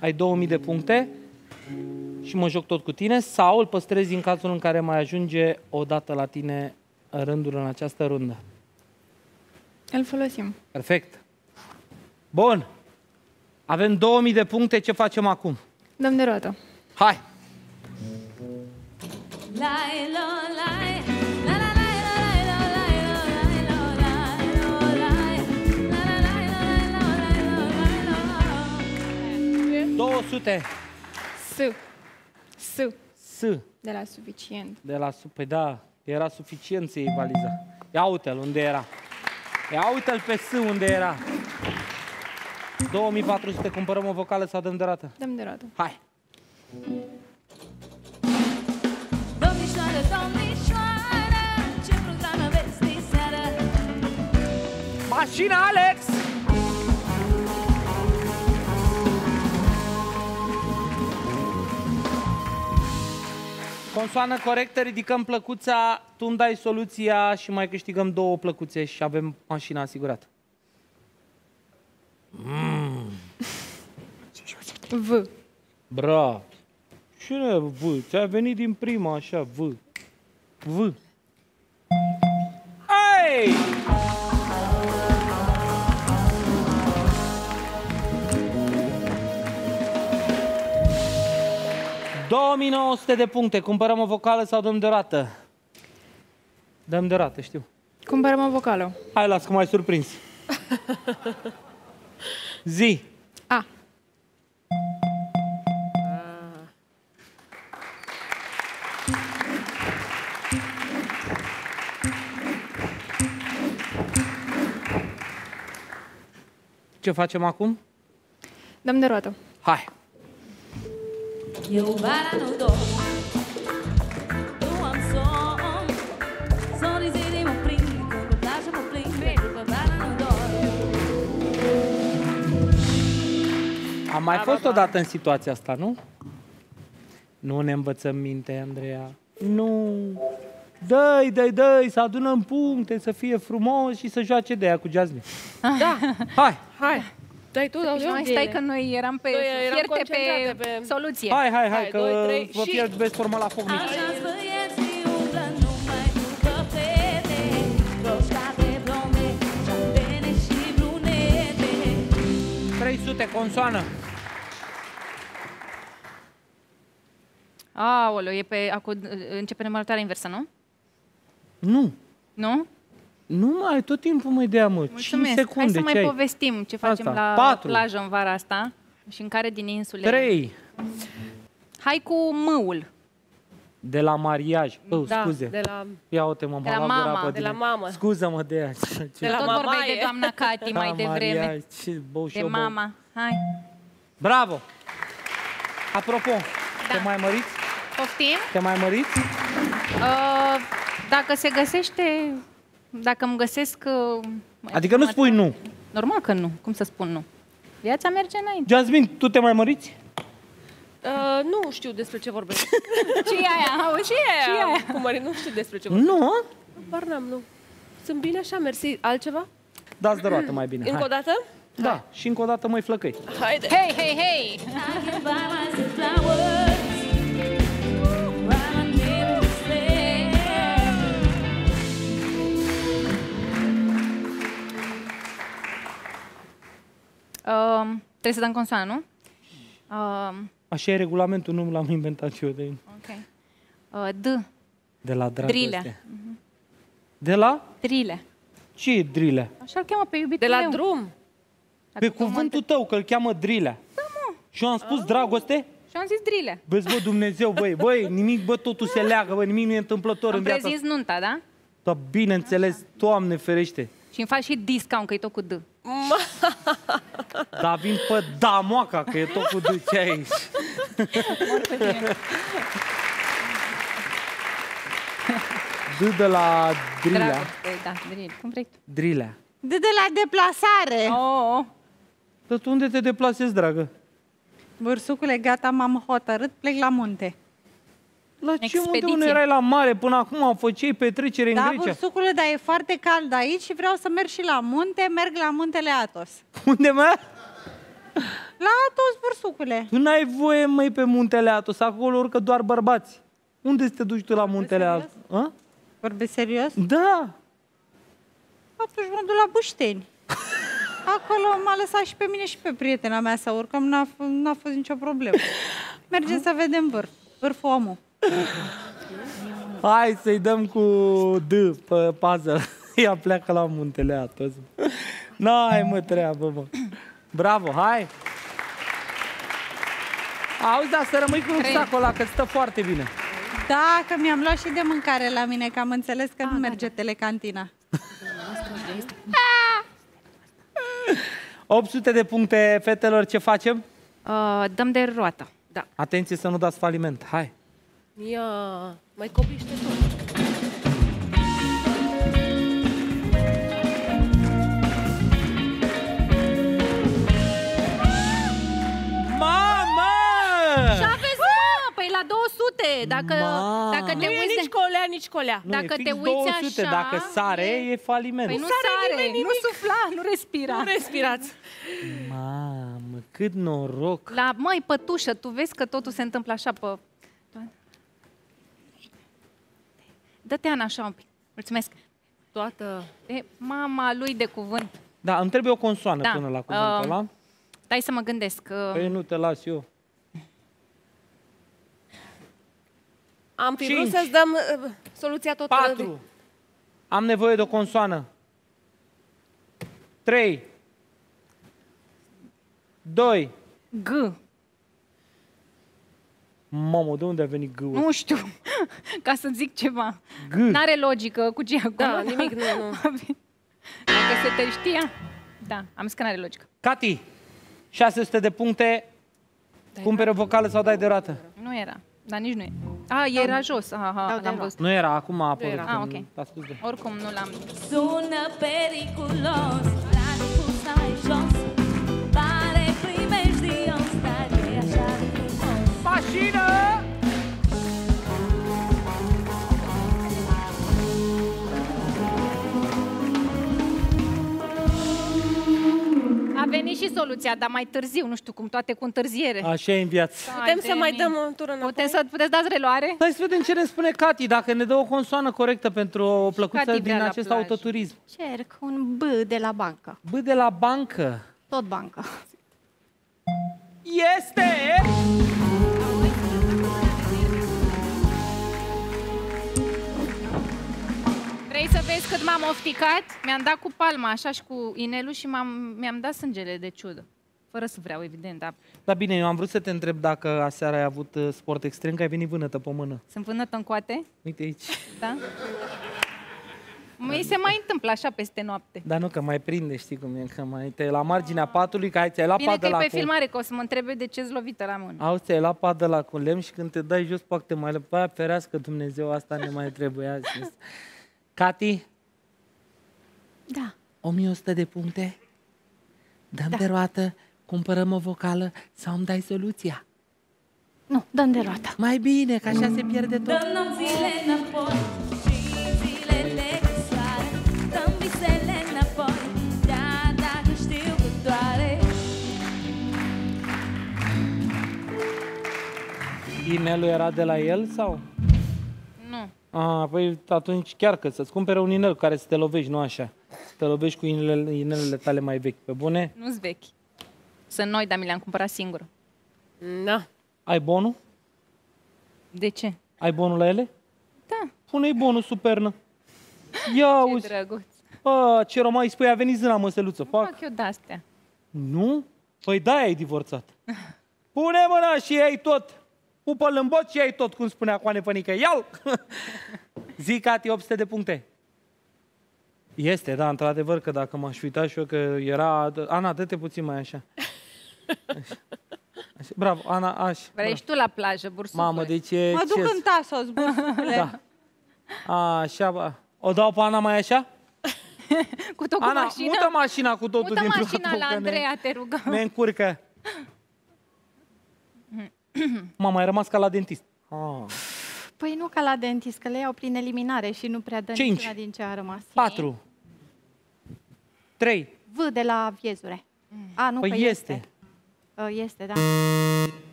Ai 2000 de puncte și mă joc tot cu tine sau îl păstrezi în cazul în care mai ajunge o dată la tine rândul în această rundă. Îl folosim. Perfect. Bun. Avem 2000 de puncte. Ce facem acum? Dăm de roată. Hai! Lai, 200. S. S. S. De la suficient. De la... su- Păi da, era suficient să iei valiza. Ia uite-l unde era. Ia uite-l pe S unde era. 2400, cumpărăm o vocală sau dăm de rată? Dăm de roată. Hai! Domnișoară, domnișoară, ce program aveți de seară? Mașina Alex! Consoană corectă, ridicăm plăcuța, tu îmi dai soluția și mai câștigăm două plăcuțe și avem mașina asigurată. Mm. V. Bravo! Cine V? Ți-a venit din prima așa, V. V. Ai! 2900 de puncte. Cumpărăm o vocală sau dăm de rată? Dăm de rată, știu. Cumpărăm o vocală. Hai, las că m-ai surprins. Zi. A. Ce facem acum? Dăm de roată. Hai. Eu vara nu dou Nu am somn Sorii zilei mă prind Când pe plajă mă plimb Pentru că vara nu dor Am mai fost odată în situația asta, nu? Nu ne învățăm minte, Andreea. Nu. Dă-i, dă-i, dă-i, să adunăm puncte, să fie frumos și să joace de aia cu Jasmine. Da. Hai! Hai. Dai tu, dau Și eu. noi stai că noi eram pe Noi eram fierte concentrate pe, pe- soluție. Hai, hai, hai, Hai, că doi, trei, vă și- pierd veți formă la foc mic. Așa-ți băieții umblă numai după fete Roșcate, blonde, șaptene și brunete 300, consoană. Aoleu, e pe, acu, începe numărătoarea inversă, nu? Nu. Nu? Nu mai ai tot timpul mă dea, mă. 5 Mulțumesc. secunde, Hai să ce mai ai? povestim ce facem Asta, la patru. plajă în vara asta și în care din insule. 3. Hai cu mâul. De la mariaj. Oh, Da, scuze. de la... Ia uite, mă, De la m-am luat gura mama, pe de tine. la mamă. Scuză-mă de ea. Ce- De la Tot vorbeai mamaie. de doamna Cati mai Da, <laughs> devreme. mariaj, ce bău și De eu bău. mama. Hai. Bravo! Apropo, te mai măriți? Poftim? Te mai măriți? Uh, dacă se găsește, dacă îmi găsesc... Uh, Adică nu spui nu. Normal că nu. Cum să spun nu? Viața merge înainte. Jasmine, tu te mai măriți? Uh, nu știu despre ce vorbesc. <laughs> Ce e aia? Auzi? Ce e Ce e aia? aia? Cum are? Nu știu despre ce vorbesc. Nu? Bar n-am, nu. Sunt bine așa, mersi. Altceva? Dați de roată mai bine. Încă o Hai. dată? Da, și încă o dată mai flăcăi. Haide. Hei, hei, hei! Uh, trebuie să dăm consoană, nu? Uh, Așa e regulamentul, nu l-am inventat eu de, ok. Uh, D. de la dragoste. Drile. De la? Drile. Ce e drile? Așa-l cheamă pe iubitul De la meu. drum. Pe cuvântul tău, că îl cheamă drilea. Da, mă. Și eu am spus dragoste? Și am zis drile. Vezi, bă, Dumnezeu, băi, băi, nimic, bă, totul se leagă, bă, nimic nu e întâmplător Am în viața prezins nunta, da? Da, bineînțeles, Doamne ferește. Și îmi faci și discount, că e tot cu D. <laughs> Dar vin pe damoaca, că e tot cu D, ce ai aici? D de la drilea. Dragoste, da, dril. Cum vrei tu. Drilea. De, de la deplasare. Oh, oh. Dar tu unde te deplasezi, dragă? Bărsucule, gata, m-am hotărât, plec la munte. La ce unde Expediție. nu erai la mare până acum? Făceai petrecere în Da, Grecia. bărsucule, dar e foarte cald aici și vreau să merg și la munte, merg la muntele Atos. <laughs> Unde mă? La Atos, bărsucule. Tu n-ai voie, măi, pe muntele Atos, acolo urcă doar bărbați. Unde să te duci tu la muntele Atos? A? Vorbesc serios? Da. Atunci mă duc la Bușteni. Acolo m-a lăsat și pe mine și pe prietena mea să urcăm, n-a, f- n-a fost nicio problemă. <laughs> Mergem să vedem vârf, vârful omul. Hai să-i dăm cu D pe puzzle. <laughs> Ea pleacă la muntele Atos. N-ai mă treabă, mă. Bravo, hai! Auzi, dar să rămâi cu rucsacul ăla, că stă foarte bine. Da, că mi-am luat și de mâncare la mine, că am înțeles că nu merge telecantina. <laughs> 800 de puncte, fetelor, ce facem? Uh, dăm de roată. Da. Atenție să nu dați faliment, hai! Ia, mai copiște tot. Mamă! Și aveți, mă, păi la 200. Dacă, Ma. dacă te Nu e uiți... nici colea, nici colea. Nu, Dacă e te fix uiți 200, așa, dacă sare, e, faliment. Păi nu sare sare, nimeni nu nimic. sufla, nu respira. Nu respirați. Mamă, cât noroc! La, măi, pătușă, tu vezi că totul se întâmplă așa pe... Dă-te, Ana, așa un pic. Mulțumesc. Toată... E mama lui de cuvânt. Da, îmi trebuie o consoană Da, până la cuvântul um, ăla. Dai să mă gândesc. Uh, Păi nu te las eu. Am fi vrut Cinci. să-ți dăm uh, soluția tot... Patru. Am nevoie de o consoană. Trei. Doi. G. Mamă, de unde a venit g Nu știu, <laughs> ca să zic ceva. G. N-are logică cu ce acum. Da, nimic, nu, nu. <laughs> Dacă se te știa, da, am zis că n-are logică. Cati, 600 de puncte. Cumpere o vocală sau dai de rată? Nu era, dar nici nu e. A, era jos, aha, aha, l-am văzut. Nu era, acum a apărut. era. Ah, când ok. a spus de. Oricum nu l-am... Sună periculos Dragi pus mai jos venit și soluția, dar mai târziu, nu știu cum, toate cu întârziere. Așa e în viață. Putem să mai dăm o tură înapoi? Putem să puteți dați reluare? Hai să vedem ce ne spune Cati, dacă ne dă o consoană corectă pentru o plăcuță Cati vrea din la acest plajă. autoturism. Cerc un B de la bancă. B de la bancă. Tot bancă. Este! Vrei să vezi cât m-am ofticat? Mi-am dat cu palma, așa și cu inelul și m-am, mi-am dat sângele de ciudă. Fără să vreau, evident, dar Da, bine, eu am vrut să te întreb dacă aseară ai avut uh, sport extrem, că ai venit vânătă pe mână. sunt vânătă în coate, Uite aici. da? Mi se mai întâmplă așa peste noapte. Dar nu, că mai prinde, știi cum e, că mai te la marginea patului, că ai ți-ai luat Bine că padă e la pe cu... filmare, că o să mă întrebe de ce-ți lovită la mână. Auzi, ți-ai luat padă la cu lemn și când te dai jos, pac, te mai lăpa, aia ferească Dumnezeu, asta ne mai trebuia zis. <laughs> Cati, Da. 1100 de puncte, dăm da. de roată, cumpărăm o vocală sau îmi dai soluția? Nu, dăm de roată. Mai bine, că așa se pierde tot. Dăm nopțile înapoi Și zilele cu soare Dăm visele înapoi Chiar dacă știu că doare Inelul era de la el sau? Nu. A, păi atunci chiar că să-ți cumpere un inel cu care să te lovești, nu așa. Să te lovești cu inelele, inelele tale mai vechi. Pe bune? Nu-s vechi. Sunt noi, dar mi le-am cumpărat singură. Na. Ai bonul? De ce? Ai bonul la ele? Da. Pune-i bonul, supernă. <laughs> Ia auzi. drăguț. Bă, ce romai spui, a venit zâna, măsăluță. Fac. Fac eu de-astea. Nu? Păi da, ai divorțat. <laughs> Pune mâna și ai tot. Pupă-l în bot și ai tot, cum spunea Coane Pănică. Iau! Zi, Cati, 800 de puncte. Este, da, într-adevăr, că dacă m-aș uita și eu că era... Ana, dă-te puțin mai așa. Așa. Așa. Bravo, Ana, așa. Vrei și tu la plajă, bursucule. Mamă, deci e... Mă duc ce- în Tasos, bursule. Da. Așa, bă. O dau pe Ana mai așa? <laughs> Cu tot cu Ana, mașina. mută mașina cu totul Mută din mașina platou, la că ne- Andreea, te rugăm. Ne încurcă. <clears throat> Mama, ai rămas ca la dentist. Ah. Păi nu ca la dentist, că le iau prin eliminare și nu prea dă Cinci. niciuna din ce a rămas. 4. 3. V de la viezure. A, nu, Păi că este. Uh, Este, da.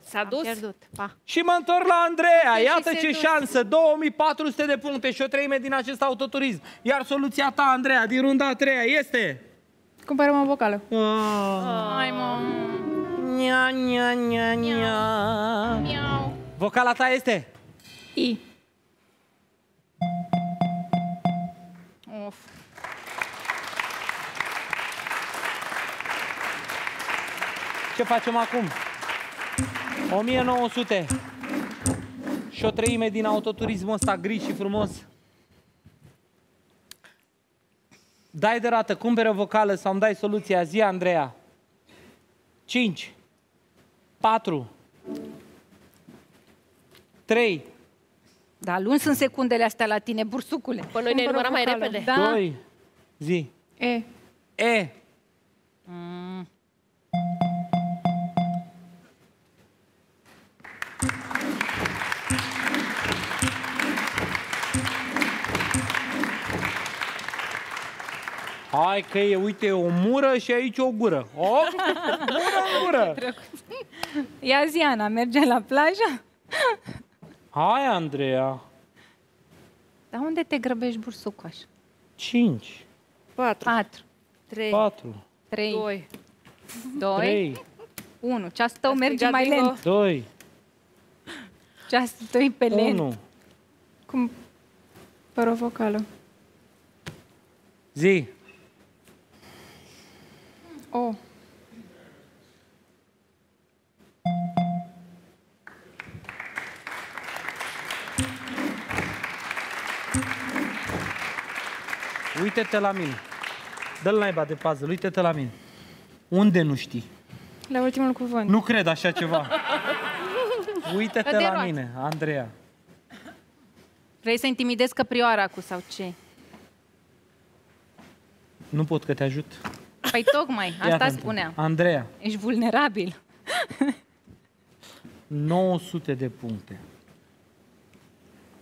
S-a dus? Am pierdut. Pa. Și mă întorc la Andreea. Ce Iată și se ce dus. șansă. 2400 de puncte și o treime din acest autoturism. Iar soluția ta, Andreea, din runda a treia este... Cumpărăm o vocală. Hai, mă. Nia, nia, nia, nia. Miau. Vocala ta este? I. Of. Ce facem acum? 1900 și o treime din autoturismul ăsta gri și frumos. Dai de rată, cumpere o vocală sau îmi dai soluția. Zi, Andreea. 5 4 3 Da, luni sunt secundele astea la tine, bursucule. Păi noi ne numărăm mai repede. Da? 2 Zi. E. E. Mm. Hai că e, uite, o mură și aici o gură. O, mură în gură. Ia zi, Ana, merge la plajă? Hai, Andreea. Dar unde te grăbești, bursucoș? 5 4. 4, 3. 4 3, 2. 2, 3 1. Ceasul tău A merge strigat mai bingo. lent. 2 Ceasul tău e pe lent. 1 Cum? Fără o vocală. Zi. O. Uite-te la mine. Dă-l naiba de puzzle, uite-te la mine. Unde nu știi? La ultimul cuvânt. Nu cred așa ceva. <laughs> Uite-te De la roată. mine, Andreea. Vrei să intimidezi căprioara cu sau ce? Nu pot că te ajut. Păi tocmai, Fii asta atentă. spuneam. Andreea, Ești vulnerabil. <laughs> 900 de puncte.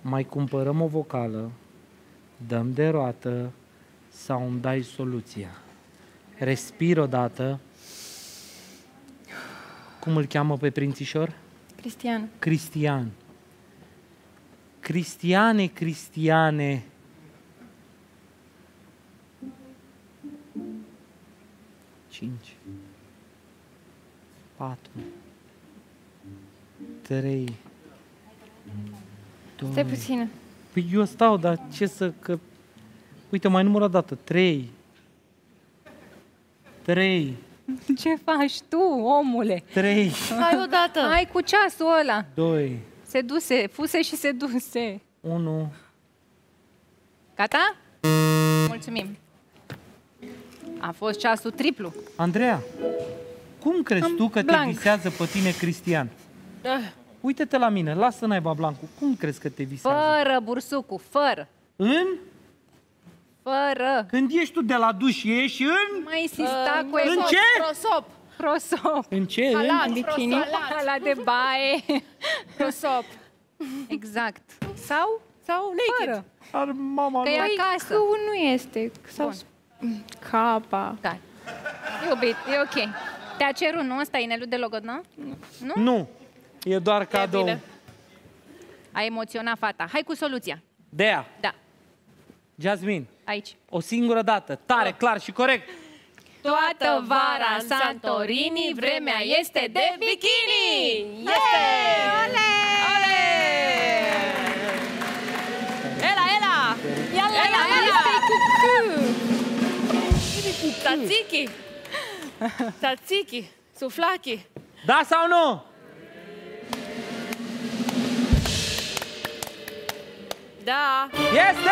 Mai cumpărăm o vocală, dăm de roată sau îmi dai soluția. Respir odată. Cum îl cheamă pe prințișor? Cristian. Cristian. Cristiane, Cristiane. Cinci. Patru. Trei. Doi. Stai puțin. Păi eu stau, dar ce să... Că... Uite, mai număr o dată. Trei. Trei. <laughs> Ce faci tu, omule? Trei. <laughs> Hai odată. Hai cu ceasul ăla. Doi. Se duse, fuse și se duse. Unu. Gata? Mulțumim. A fost ceasul triplu. Andreea, cum crezi Am tu că blanc. te visează pe tine Cristian? Ah. Uite-te la mine, lasă naiba Blancu. Cum crezi că te visează? Fără bursucu, fără. În? Fără. Când ești tu de la duș, ieși în? Mai insista Uh, cu în efort. ce? Prosop. Prosop. În ce? Halat, în? Bikini. prosalat. La de baie. <laughs> Prosop. Exact. Sau? Sau naked. Fără. Ar mama Că e lui. acasă. Că nu este. Sau Bun. Capa. Da. Iubit, e ok. Te-a cerut, nu? Ăsta e inelul de logodnă? Nu? Nu. E doar cadou. bine. A emoționat fata. Hai cu soluția. Dea, Da, Jasmine, aici. o singură dată, tare, clar și corect. Toată vara în Santorini Vremea este de bikini Este! Ole! Ole! Tzatziki! Tzatziki! Suflaki! Da sau nu? Da! Este!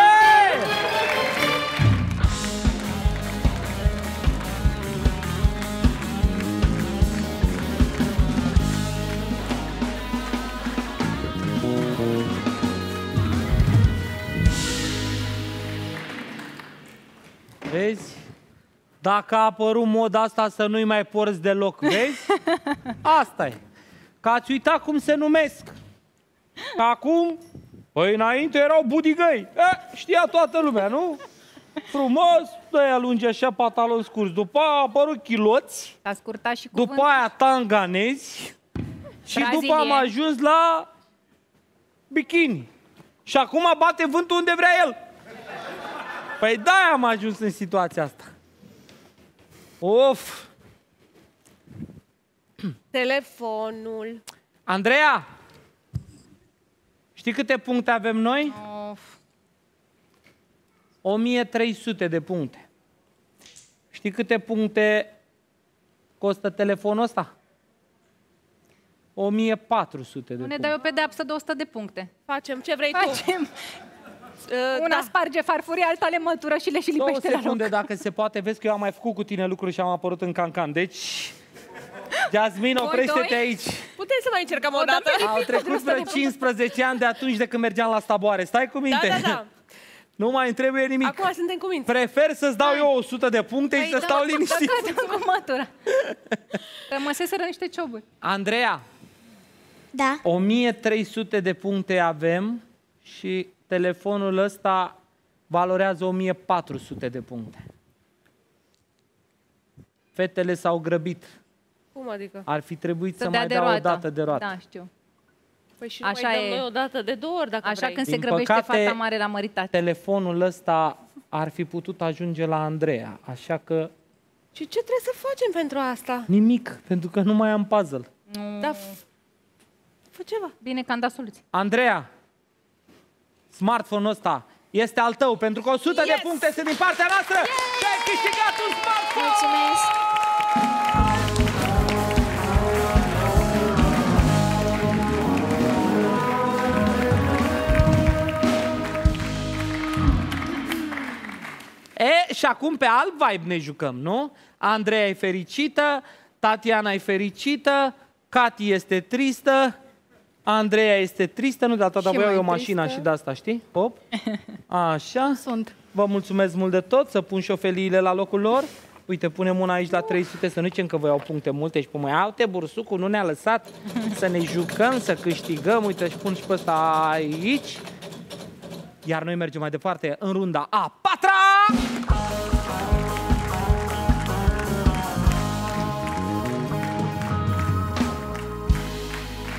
Vezi? Dacă a apărut moda asta să nu-i mai porți deloc, vezi? <laughs> Asta e. Că ați uitat cum se numesc. Că acum, păi înainte erau budigăi. E, știa toată lumea, nu? Frumos, dă lunge așa, pantalon scurs. După aia au apărut chiloți, A scurtat și după cuvântul. aia tanganezi și după Brazilieni. am ajuns la bikini. Și acum bate vântul unde vrea el. Păi da, am ajuns în situația asta. Of! Telefonul. Andreea! Știi câte puncte avem noi? Of. 1300 de puncte. Știi câte puncte costă telefonul ăsta? 1400 de Nu ne puncte. dai o pedeapsă de 100 de puncte. Facem ce vrei Facem. tu. Uh, Una da. sparge farfurii, alta le mătură și le și Două lipește la secunde, loc. dacă se poate. Vezi că eu am mai făcut cu tine lucruri și am apărut în cancan. Deci, Jasmin, Voi oprește-te doi? aici. Putem să mai încercăm o O dăm dată? pe Au trecut vreo 15 ani de atunci de când mergeam la staboare. Stai cu minte. Da, da, da. <laughs> Nu mai îmi trebuie nimic. Acum suntem cu minți. Prefer să-ți dau eu 100 de puncte și să stau liniștit. Dă cu mătură. <laughs> Rămăseseră niște cioburi. Andreea, Da. 1300 de puncte avem și telefonul ăsta valorează 1400 de puncte. Fetele s-au grăbit. Cum adică? Ar fi trebuit să, Să dea mai de dea o roată. dată de roată. Da, știu. Păi și Așa Așa mai dăm e. noi o dată de două ori dacă Așa vrei. când se Din grăbește păcate- fata mare la măritate. Telefonul ăsta ar fi putut ajunge la Andreea, așa că Și ce trebuie să facem pentru asta? nimic, pentru că nu mai am puzzle. Da, f- fă ceva. Bine că am dat soluții. Andreea, smartphone-ul ăsta este al tău, pentru că 100 de Yes! puncte sunt din partea noastră și ai câștigat un smartphone! Mulțumesc. E, și acum pe alt vibe ne jucăm, nu? Andreea e fericită, Tatiana e fericită, Cati este tristă, Andreea este tristă, nu de data, dar Și vă iau mai eu mașina tristă. și de asta, știi? Hop. <laughs> Așa. Sunt. Vă mulțumesc mult de tot, să pun șofeliile la locul lor. Uite, punem una aici la 300, să nu zicem că vă iau puncte multe și pe mai alte, bursucul nu ne-a lăsat <laughs> să ne jucăm, să câștigăm. Uite, și pun și pe ăsta aici. Iar noi mergem mai departe în runda a patra!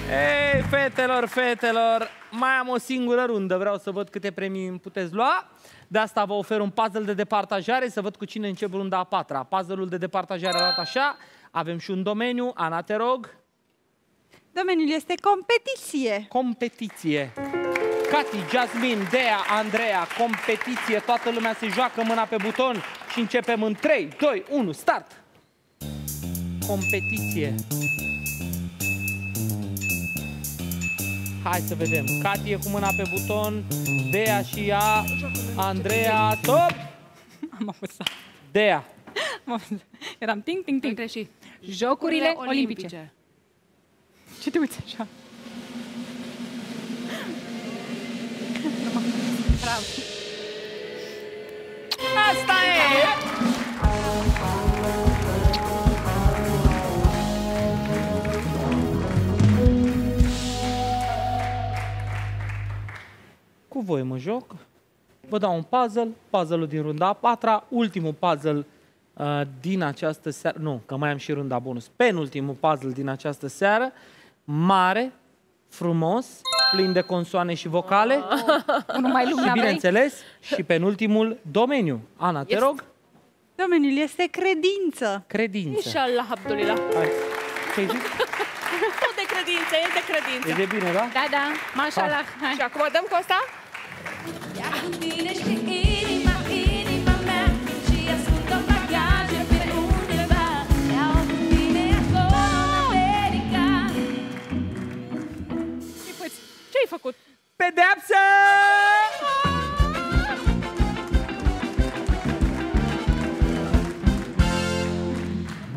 Ei, fetelor, fetelor, mai am o singură rundă, vreau să văd câte premii îmi puteți lua. De asta vă ofer un puzzle de departajare, să văd cu cine încep runda a patra. Puzzle-ul de departajare arată așa, avem și un domeniu, Ana, te rog, Domeniul este competiție. competiție. Cati, Jasmine, Dea, Andreea, competiție, toată lumea se joacă mâna pe buton și începem în 3, 2, 1, start! Competiție. Hai să vedem. Cati e cu mâna pe buton, Dea și ea, Andreea, stop! Am apăsat. Dea. Am apăsat. Eram ting, ting, ting. Greșit. Jocurile olimpice. Ce te uiți așa? Bravo. Asta e! Cu voi mă joc. Vă dau un puzzle, puzzle-ul din runda a patra, ultimul puzzle uh, din această seară, nu, că mai am și runda bonus, penultimul puzzle din această seară, mare, frumos, plin de consoane și vocale. Unul mai lung și n-aveai? bineînțeles, și penultimul domeniu. Ana, te Yes. rog. Domeniul este credință. Credință. Inshallah, Abdulillah. Hai. Ce-ai zis? <laughs> Tot de credință, e de credință. E de bine, da? Da, da, mașallah. Hai. Și acum dăm cu asta? Făcut? Pedeapsă!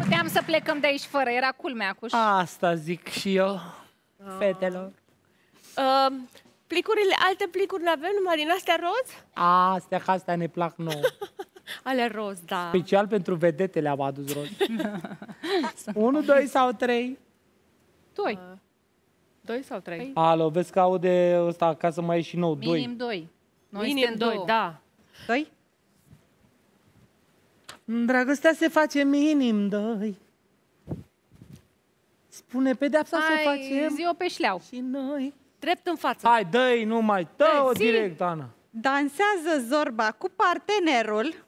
Puteam să plecăm de aici fără, era culmea cu Asta zic și eu, fetelor. Uh, plicurile, alte plicuri nu avem, numai din astea roz? Astea, că astea ne plac nouă. <laughs> Ale roz, da. Special pentru vedete le-am adus roz. <laughs> Unu, doi sau trei? Doi. Doi sau trei? Alo, vezi că aude ăsta ca să mai ieși nou. Doi. Minim doi. Noi Minim suntem doi, două. da. Doi? Dragostea se face minim doi. Spune pedeapsa să o Hai, facem zi-o pe șleau. și noi. Drept în față. Hai, dă-i, nu mai, dă-o Zi. direct, Ana. Dansează zorba cu partenerul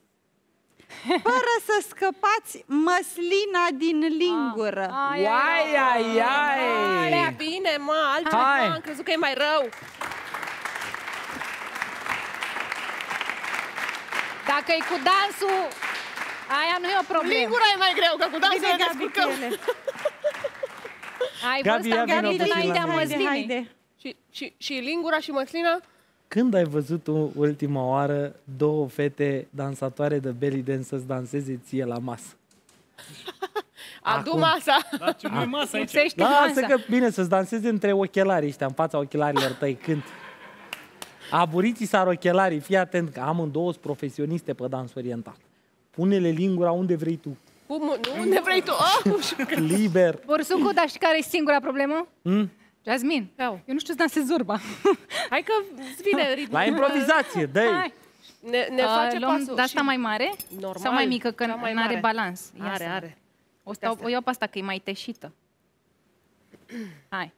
fără să scăpați măslina din lingură. Ai, Uai, ai, ai! Alea bine, mă, altceva, Hai. am crezut că e mai rău. Dacă e cu dansul, aia nu e o problemă. Lingura e mai greu, că cu dansul Bine, ne Gabi, descurcăm. cu ele. Ai Gabi, văzut, ia am vină gândit puțin la înaintea mine. Haide, măslinei. haide. Și, și, și lingura și măslina? Când ai văzut tu ultima oară două fete dansatoare de belly dance să-ți danseze ție la masă? <laughs> Adu Acum. masa. Dar ce nu-i <laughs> masă aici? Lipsește Lasă masa. că bine să-ți danseze între ochelari ăștia, în fața ochelarilor tăi, când. Aburiții sar ochelarii, fii atent că amândouă sunt profesioniste pe dans oriental. Pune-le lingura unde vrei tu, Cum, nu, unde vrei tu? <laughs> Oh, liber. Borsucu, dar știi care e singura problemă? Mm? Jasmin, Iau. eu nu știu să dansez zorba. <laughs> Hai că îți vine <laughs> ritmul. La improvizație, dă Hai. Ne, ne face Uh, luăm pasul. de asta și- mai mare Normal, sau mai mică, că cea mai nu are mare. balans? Ia Are, să- are. O, stau, o iau pe asta, că e mai teșită. Hai.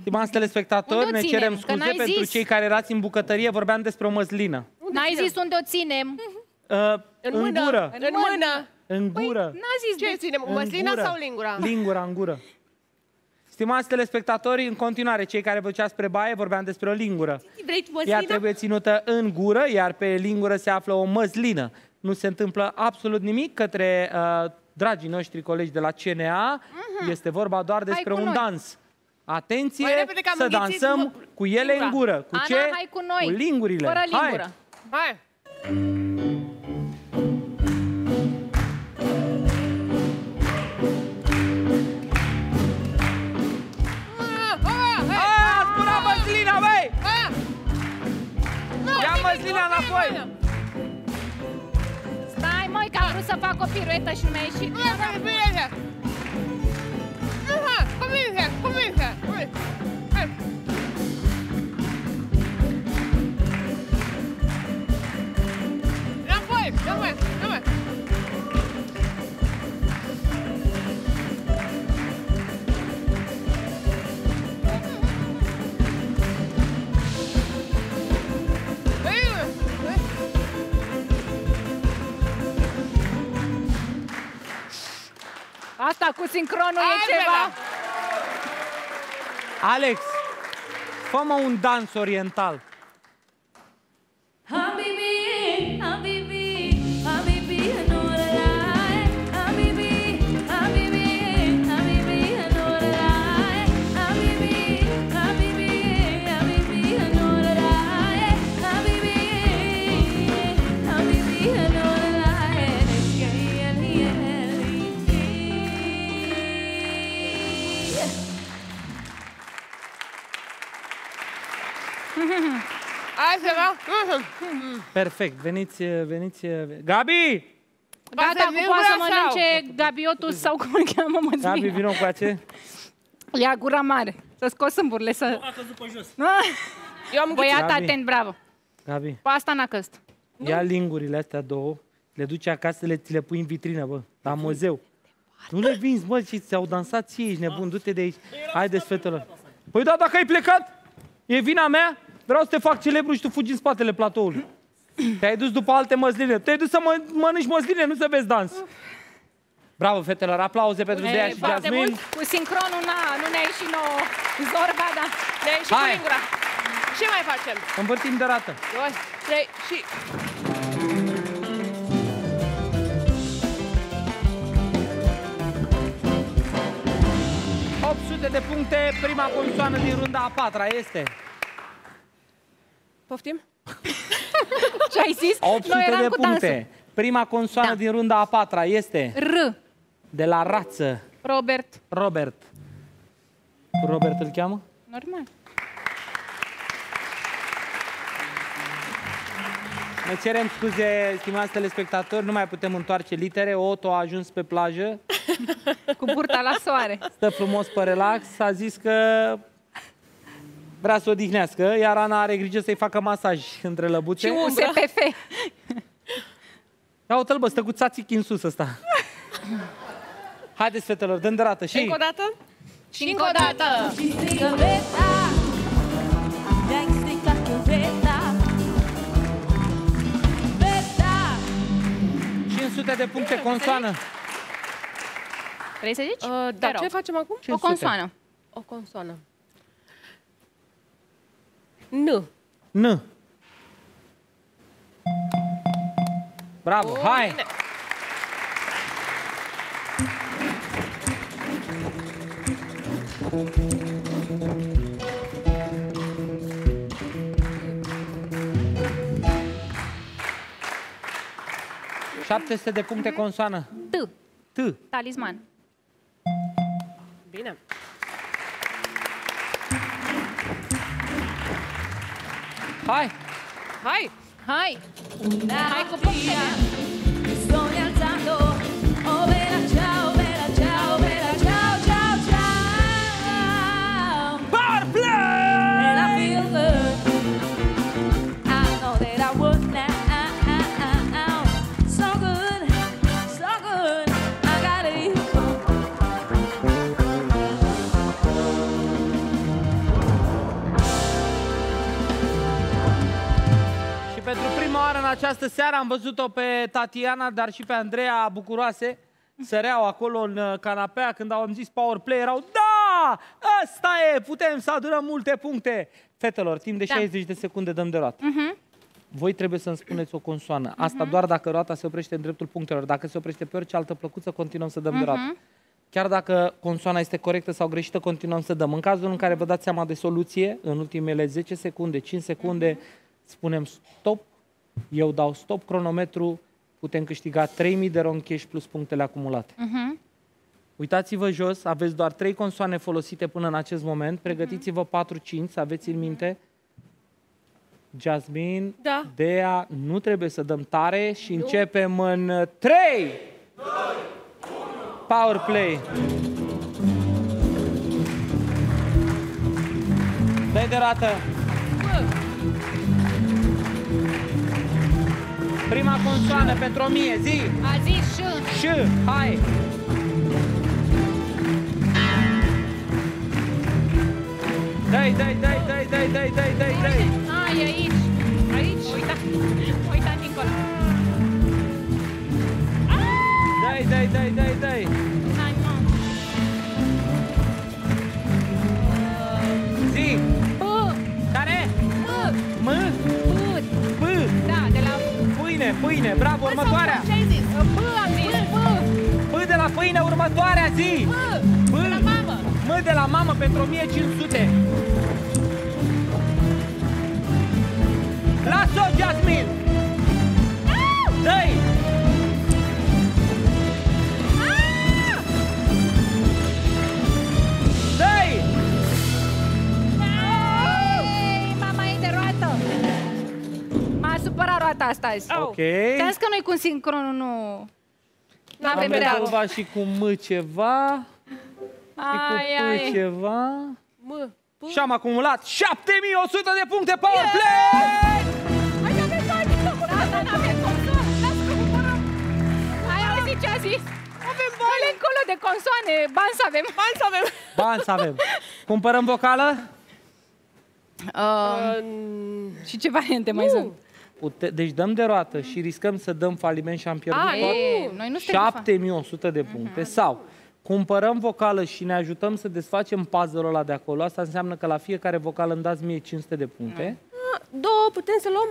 Stimați telespectatori, Unde o ne ținem? cerem Că scuze n-ai pentru zis. cei care erați în bucătărie, vorbeam despre o măslină. N-ai zis unde o ținem? Uh, În în mână. gură, În mână. în gură, N-a zis Ce de... ținem? în Măslina gură. sau lingura? Lingura în gură. Stimați telespectatori, în continuare, cei care vă duceați spre baie, vorbeam despre o lingură. Vrei Ea măslina? trebuie ținută în gură, iar pe lingură se află o măslină. Nu se întâmplă absolut nimic către uh, dragii noștri colegi de la CNA. Este vorba doar despre cu un noi. dans. Atenție, Mai repede că am să înghițit dansăm mă- cu ele lingura. în gură. Cu Ana, ce? hai cu noi. Cu lingurile. Fără lingură. Hai. Ah, Ia măslina înapoi! Stai, măi, că am vrut să fac o piruetă și nu mi-a ieșit. Aha, bine. Aha, comincia, comincia. Hai. Hai. Înapoi, înapoi, înapoi. Asta cu sincronul e Ambele. ceva. Alex, fă-mă un dans oriental. Hai să va. Perfect, veniți, veniți. Gabi! Gata, cu lingura poate să sau? mănânce gabiotul sau cum îl cheamă măzmina. Gabi, vino cu ace. Ia gura mare, să scoți sâmburile, să... A căzut pe jos. Eu am Băiat Gabi. atent, bravo. Gabi, Pe asta n-a căzut. ia lingurile astea două, le duci acasă, le, ți le pui în vitrină, bă, la muzeu. Nu le vinzi, mă, și ți-au dansat ție, ești nebun, du-te de aici. Haideți, fetelor. Păi da, dacă ai plecat, e vina mea, vreau să te fac celebru și tu fugi în spatele platoului. Te-ai dus după alte măsline. Te-ai dus să mă, mănânci măsline, nu să vezi dans. Bravo, fetelor, aplauze pentru Dea Ei, și foarte Jasmin. mult. Cu sincronul, na, nu ne-a ieșit nouă zorba, da. Ne-a ieșit Hai. cu lingura. Ce mai facem? Învârtim de rată. 2, 3 și... Hop, 800 de puncte, prima consoană din runda a patra este... Poftim? <laughs> Ce ai zis? 800 Noi eram de cu puncte. dansul. Prima consoană Da. din runda a patra este... R. De la rață. Robert. Robert. Robert îl cheamă? Normal. Ne cerem scuze, stimați telespectatori, nu mai putem întoarce litere. Otto a ajuns pe plajă, <laughs> Cu burta la soare. stă frumos pe relax, a zis că vrea să odihnească, iar Ana are grijă să-i facă masaj între lăbuțe. Și un SPF. <laughs> Ia uite-l, bă, stă cu țațichi în sus ăsta. Haideți, fetelor, dăm de rată. Și... Încă o dată? Și încă o dată. Gaveta, tem que ficar com veta. Veta. 500 de puncte consoană. Vrei să zici? Uh, Te da, rog. ce facem acum? O 500. consoană. O consoană. N. N. Bravo, Bun. hai! ...700 de puncte consoană. T. T. Talisman. Bine. Hi. Hi. Hi. Hi. Michael oară în această seară am văzut-o pe Tatiana, dar și pe Andreea bucuroase. Săreau acolo în uh, canapea când au zis power play, erau Da! Ăsta e! Putem să adunăm multe puncte! Fetelor, timp de Da. 60 de secunde dăm de roată. Mhm. Voi trebuie să-mi spuneți o consoană. Asta doar dacă roata se oprește în dreptul punctelor. Dacă se oprește pe orice altă plăcuță, continuăm să dăm de roată. Mhm. Chiar dacă consoana este corectă sau greșită, continuăm să dăm. În cazul în care vă dați seama de soluție, în ultimele 10 secunde, 5 secunde, spunem stop, eu dau stop cronometru, putem câștiga 3000 de ron cash plus punctele acumulate. Mhm. Uitați-vă jos, aveți doar 3 consoane folosite până în acest moment, pregătiți-vă 4-5, să aveți în minte. Jasmine, Da. Dea, nu trebuie să dăm tare și începem în 3, 2, 1. Power play. Dai de rată. Prima consoană pentru 1000, zi. A zis și. Și, hai. Dai, dai, dai, dai, dai, dai, dai, dai, dai. Ai, aici. Aici. Uita. Uita dincolo. Dai, dai, dai, dai, dai. Pâine, pâine. Bravo, următoarea. Ce ai zis? P am zis. P. P de la pâine, următoarea zi. P. P. De la mamă. M de la mamă pentru 1500. Las-o, Jasmine. Dai. M-a supărat roata asta azi. Ok. Ți-am zis că noi cu sincronul nu... Nu Am avem treabă. rezolvat și cu M ceva. Și cu Ai, P ai. ceva. M. P. Și am acumulat 7100 de puncte power play! Hai că avem bani, da, nu avem consoane. Lasă că cumpărăm. Ai auzit ce a zis? Avem bani. încolo de consoane, bani să avem. Bani să avem. Bani să avem. Cumpărăm vocală? Uh, și ce variante mai Nu. sunt? Pute- deci dăm de roată și riscăm să dăm faliment și am pierdut A, tot e, noi nu suntem cu fa- 7100 de puncte. Sau cumpărăm vocală și ne ajutăm să desfacem puzzle-ul ăla de acolo. Asta înseamnă că la fiecare vocală îmi dați mie 500 de puncte. Două, putem să luăm?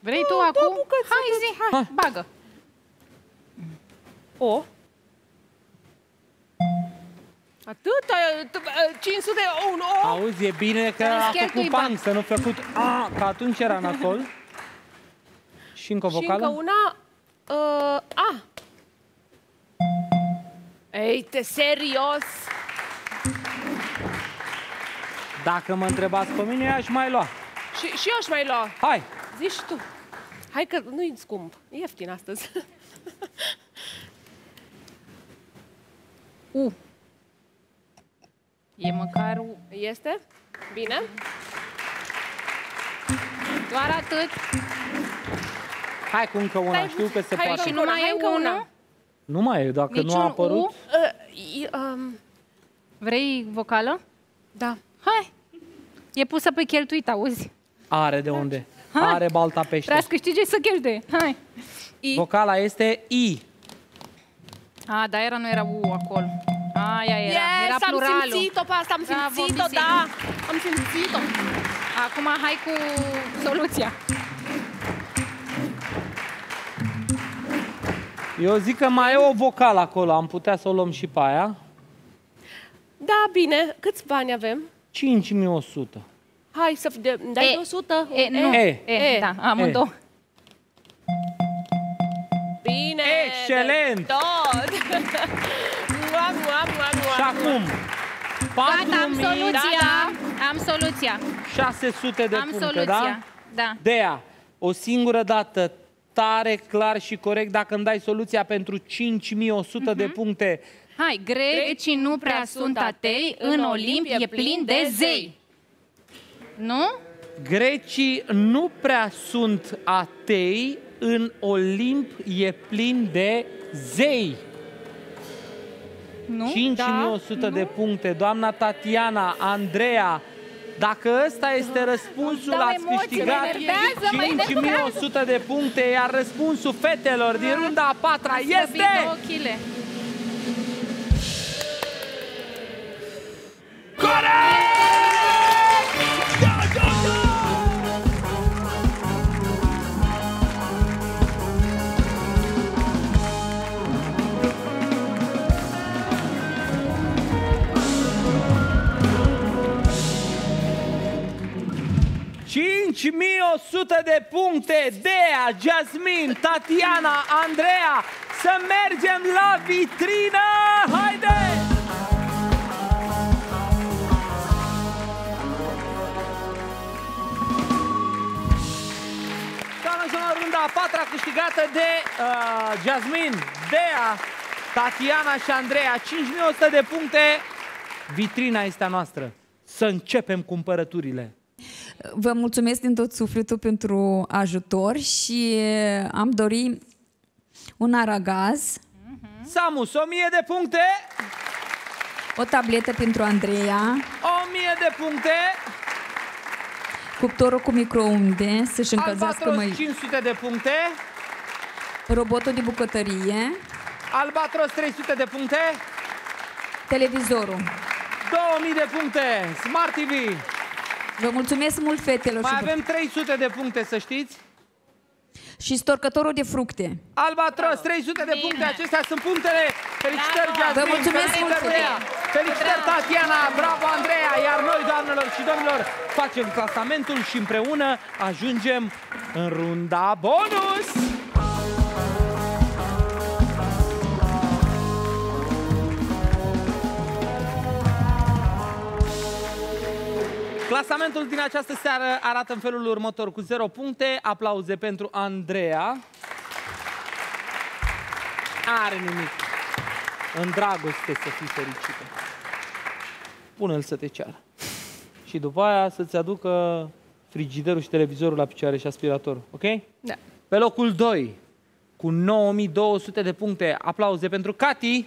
Vrei tu Două acum? bucăți Hai să- zi, hai, bagă. O. Atât? Ai- tu- uh, 500, un, o. Auzi, e bine că Să-mi a cheltui făcut bani. bang, să nu fi făcut a, că atunci era nasol. <laughs> Și încă o Și vocală? încă una. Uh, a. Ei, te serios? Dacă mă întrebați pe mine, aș mai lua. Și, și eu aș mai lua. Hai! Zici și tu. Hai că nu-i scump. E ieftin astăzi. <laughs> U. E măcar U. Este? Bine? Doar atât. Hai cu încă una, Stai știu că se hai poate. și nu mai hai e încă unul? una. Nu mai e, dacă nu Niciun a apărut. U? Uh, e, um, Vrei vocală? da. Hai. E pusă pe cheltuit, auzi? Are de unde. Hai. Are balta pește. Trebuie să câștige să cheltuie. Hai. I. Vocala este I. A, dar era, nu era U acolo. Aia era. Yes, era am pluralul. simțit-o pe asta, am Bravo, simțit-o, Bizi. da. Am simțit-o. Acum hai cu soluția. Eu zic că mai e o vocală acolo, am putea să o luăm și pe aia. Da, bine. Câți bani avem? 5100. Hai să de, dai E. de 100? E, nu. E. E, da, amândouă. Bine. Excelent! de Tot. <laughs> mua, mua, mua, mua. Și acum, Gata, am 4600 soluția. Am soluția. de Am puncte, soluția. da? Da. Dea, o singură dată, tare, clar și corect, dacă îmi dai soluția pentru 5100 de puncte, Hai, grecii nu prea sunt atei, în Olimp e plin de zei. Nu? grecii nu prea sunt atei, în Olimp e plin de zei. Nu? 5100 Da? de puncte. Doamna Tatiana, Andreea, dacă ăsta este răspunsul, Dau ați emoții, câștigat mă enervează, mă 5100 de puncte, iar răspunsul fetelor din runda a patra Slăbit este... două 5100 de puncte, Dea, Jasmine, Tatiana, Andreea, să mergem la vitrină! Haide! Doamne și domnilor, runda a patra câștigată de uh, Jasmine, Dea, Tatiana și Andreea. 5100 de puncte. Vitrina este a noastră. Să începem cumpărăturile. Vă mulțumesc din tot sufletul pentru ajutor și am dorit un aragaz, Samus, 1000 de puncte, o tabletă pentru Andreea, 1000 de puncte, cuptorul cu microunde să-și încălzească Albatros mai 500 de puncte, robotul de bucătărie, Albatros 300 de puncte, televizorul. 2000 de puncte, Smart TV. Vă mulțumesc mult, fetelor, Mai și, avem 300 de puncte, să știți. și storcătorul de fructe. Albatros, 300 de puncte, acestea sunt punctele. Felicitări, Bravo! Jasmine, Vă mulțumesc felicitări, mult! Lea, felicitări, Tatiana, bravo, Andreea, iar noi, doamnelor și domnilor, facem clasamentul și împreună ajungem în runda bonus! Clasamentul din această seară arată în felul următor, cu 0 puncte, aplauze pentru Andreea. Are nimic. În dragoste să fii fericită. Pune-l să te ceară. Și după aia să-ți aducă frigiderul și televizorul la picioare și aspiratorul, ok? Da. Pe locul 2, cu 9200 de puncte, aplauze pentru Cati.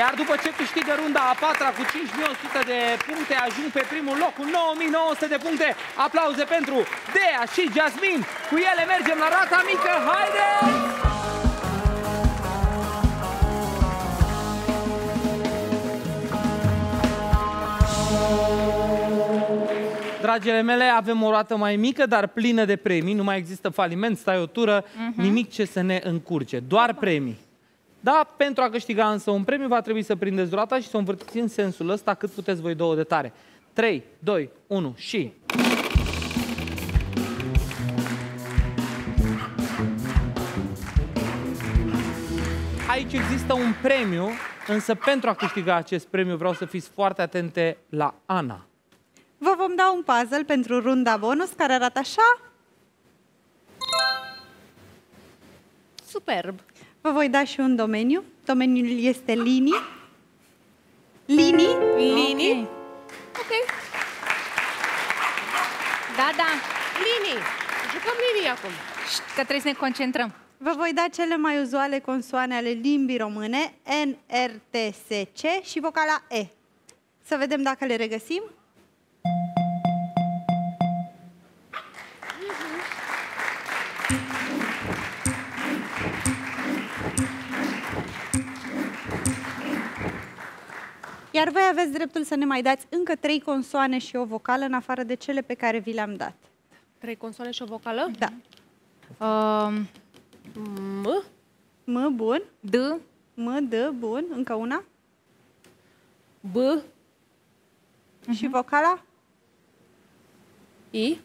Iar după ce câștigă runda a patra cu 5100 de puncte, ajung pe primul loc cu 9900 de puncte. Aplauze pentru Dea și Jasmine. Cu ele mergem la rata mică. Haideți! Dragile mele, avem o roată mai mică, dar plină de premii. Nu mai există faliment, stai o tură, nimic ce să ne încurce. Doar premii. Da, pentru a câștiga însă un premiu va trebui să prindeți roata și să o învârtiți în sensul ăsta cât puteți voi două de tare. 3, 2, 1 și... Aici există un premiu, însă pentru a câștiga acest premiu vreau să fiți foarte atente la Ana. Vă vom da un puzzle pentru runda bonus care arată așa. Superb. Vă voi da și un domeniu. Domeniul este linii. Linii. Linii. Ok. Da, da. Linii. Jucăm linii acum. Șt, Că trebuie să ne concentrăm. Vă voi da cele mai uzuale consoane ale limbii române, N, R, T, S, C și vocala E. Să vedem dacă le regăsim. Iar voi aveți dreptul să ne mai dați încă trei consoane și o vocală în afară de cele pe care vi le-am dat. Trei consoane și o vocală? Da. Um, M. M, bun. D. M, D, bun. Încă una. B. Și vocala? I.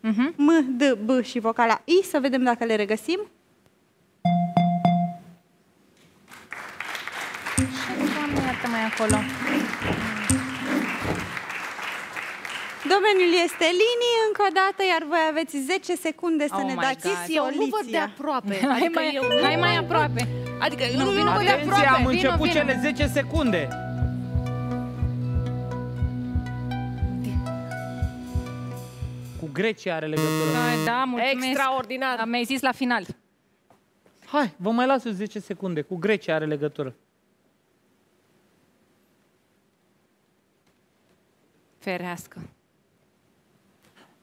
Mhm. M, D, B și vocala I. Să vedem dacă le regăsim. Doamne, iartă-mă acolo. Domeniul este linii încă o dată, iar voi aveți 10 secunde să Oh ne my dați God. Eu nu văd de soluția. aproape. <laughs> Hai Adică mai, eu hai mai aproape. Adică eu Nu, nu, vino, nu văd de Atenție, aproape. am Vino, început vino. cele 10 secunde. Cu Grecia are legătură. Da, da, mulțumesc. Extraordinar. Da, mi-ai zis la final. Hai, vă mai las eu 10 secunde. Cu Grecia are legătură. Ferească.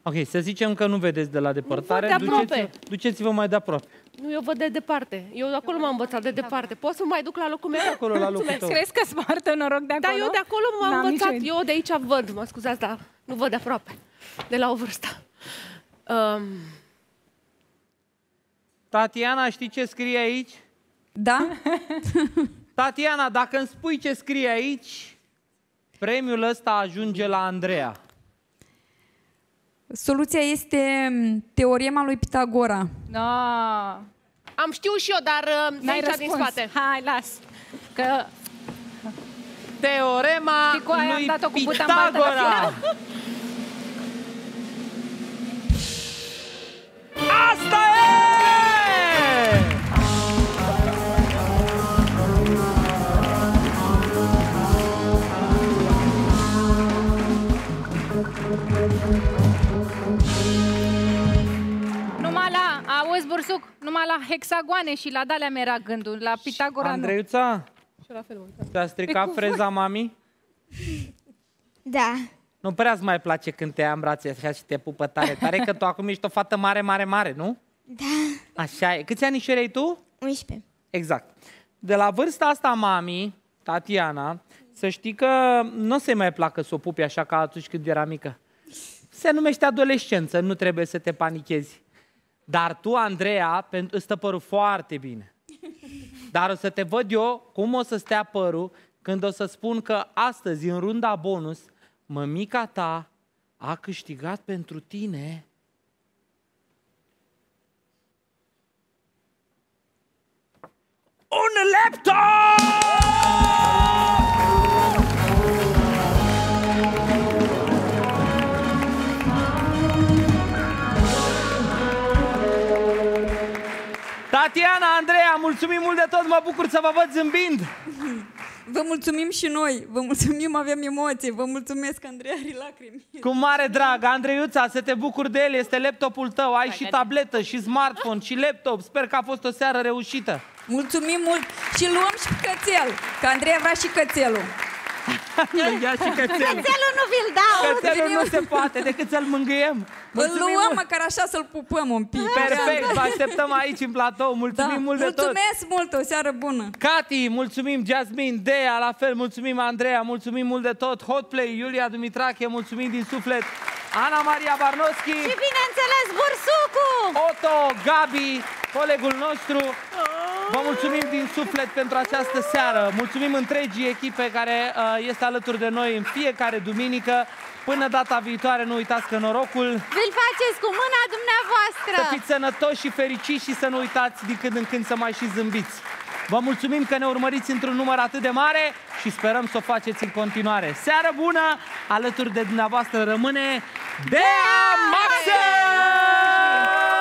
Ok, să zicem că nu vedeți de la depărtare. de aproape. Duceți- Duceți-vă mai de aproape. Nu, eu văd de departe. Eu acolo m-am învățat de departe. Pot să mai duc la locul meu? acolo, la locul Mulțumesc. tău. Crezi că spartă noroc de acolo? Da, eu de acolo m-am N-am învățat. nicio- Eu de aici văd, mă scuzați, dar nu văd de aproape. De la o vârstă. Um, Tatiana, știi ce scrie aici? Da? <laughs> Tatiana, dacă îmi spui ce scrie aici, premiul ăsta ajunge la Andreea. Soluția este mm, teorema lui Pitagora. Da. am știut și eu, dar uh, de N-ai aici din răspuns. spate. Hai, las. Că Teorema Și cu aia am lui dat-o cu buta în baltă la Pitagora. Asta e! Bursuc, numai la hexagoane și la dalea mi-era gândul, la Pitagora nu. Andreiuța, Și la fel, mă. ți-a stricat freza mami? Da. Nu prea îți mai place când te ia în brațe așa și te pupă tare, tare, că tu acum ești o fată mare, mare, mare, nu? Da. Așa e. Câți anișori ai tu? 11. Exact. De la vârsta asta, mami, Tatiana, să știi că nu o să-i mai placă să o pupi așa ca atunci când era mică. Se numește adolescență, nu trebuie să te panichezi. Dar tu, Andreea, pentru- îți stă părul foarte bine. Dar o să te văd eu cum o să stea părul când o să spun că astăzi, în runda bonus, mămica ta a câștigat pentru tine un laptop! Tatiana, Andreea, mulțumim mult de tot, mă bucur să vă văd zâmbind! Vă mulțumim și noi, vă mulțumim, avem emoții, vă mulțumesc, Andrei, are lacrimi. Cu mare drag, Andreiuța, să te bucuri de el, este laptopul tău, ai și tabletă, și smartphone, și laptop. Sper că a fost o seară reușită. Mulțumim mult și luăm și cățel, că Andrei vrea și cățelul. <laughs> Ia și cățelul. Cățelul nu vi-l dau. Cățelul nu se poate decât să-l mângâiem. Îl Mulțumim luăm mult. măcar așa să-l pupăm un pic. Perfect, vă așteptăm aici în platou. Mulțumim mult de tot. Da. Mulțumesc mult, o seară bună. Cati, mulțumim, Jasmine, Dea, la fel, mulțumim, Andreea, mulțumim mult de tot, Hotplay, Iulia Dumitrache, mulțumim din suflet, Ana Maria Barnoschi, Și bineînțeles, bursucu! Otto, Gabi, colegul nostru. Vă mulțumim din suflet pentru această seară. Mulțumim întregii echipe care uh, este alături de noi în fiecare duminică. Până data viitoare, nu uitați că norocul Vi-l faceți cu mâna dumneavoastră! să fiți sănătoși și fericiți și să nu uitați din când în când să mai și zâmbiți. Vă mulțumim că ne urmăriți într-un număr atât de mare și sperăm să o faceți în continuare. Seară bună! Alături de dumneavoastră rămâne Dea Maxim!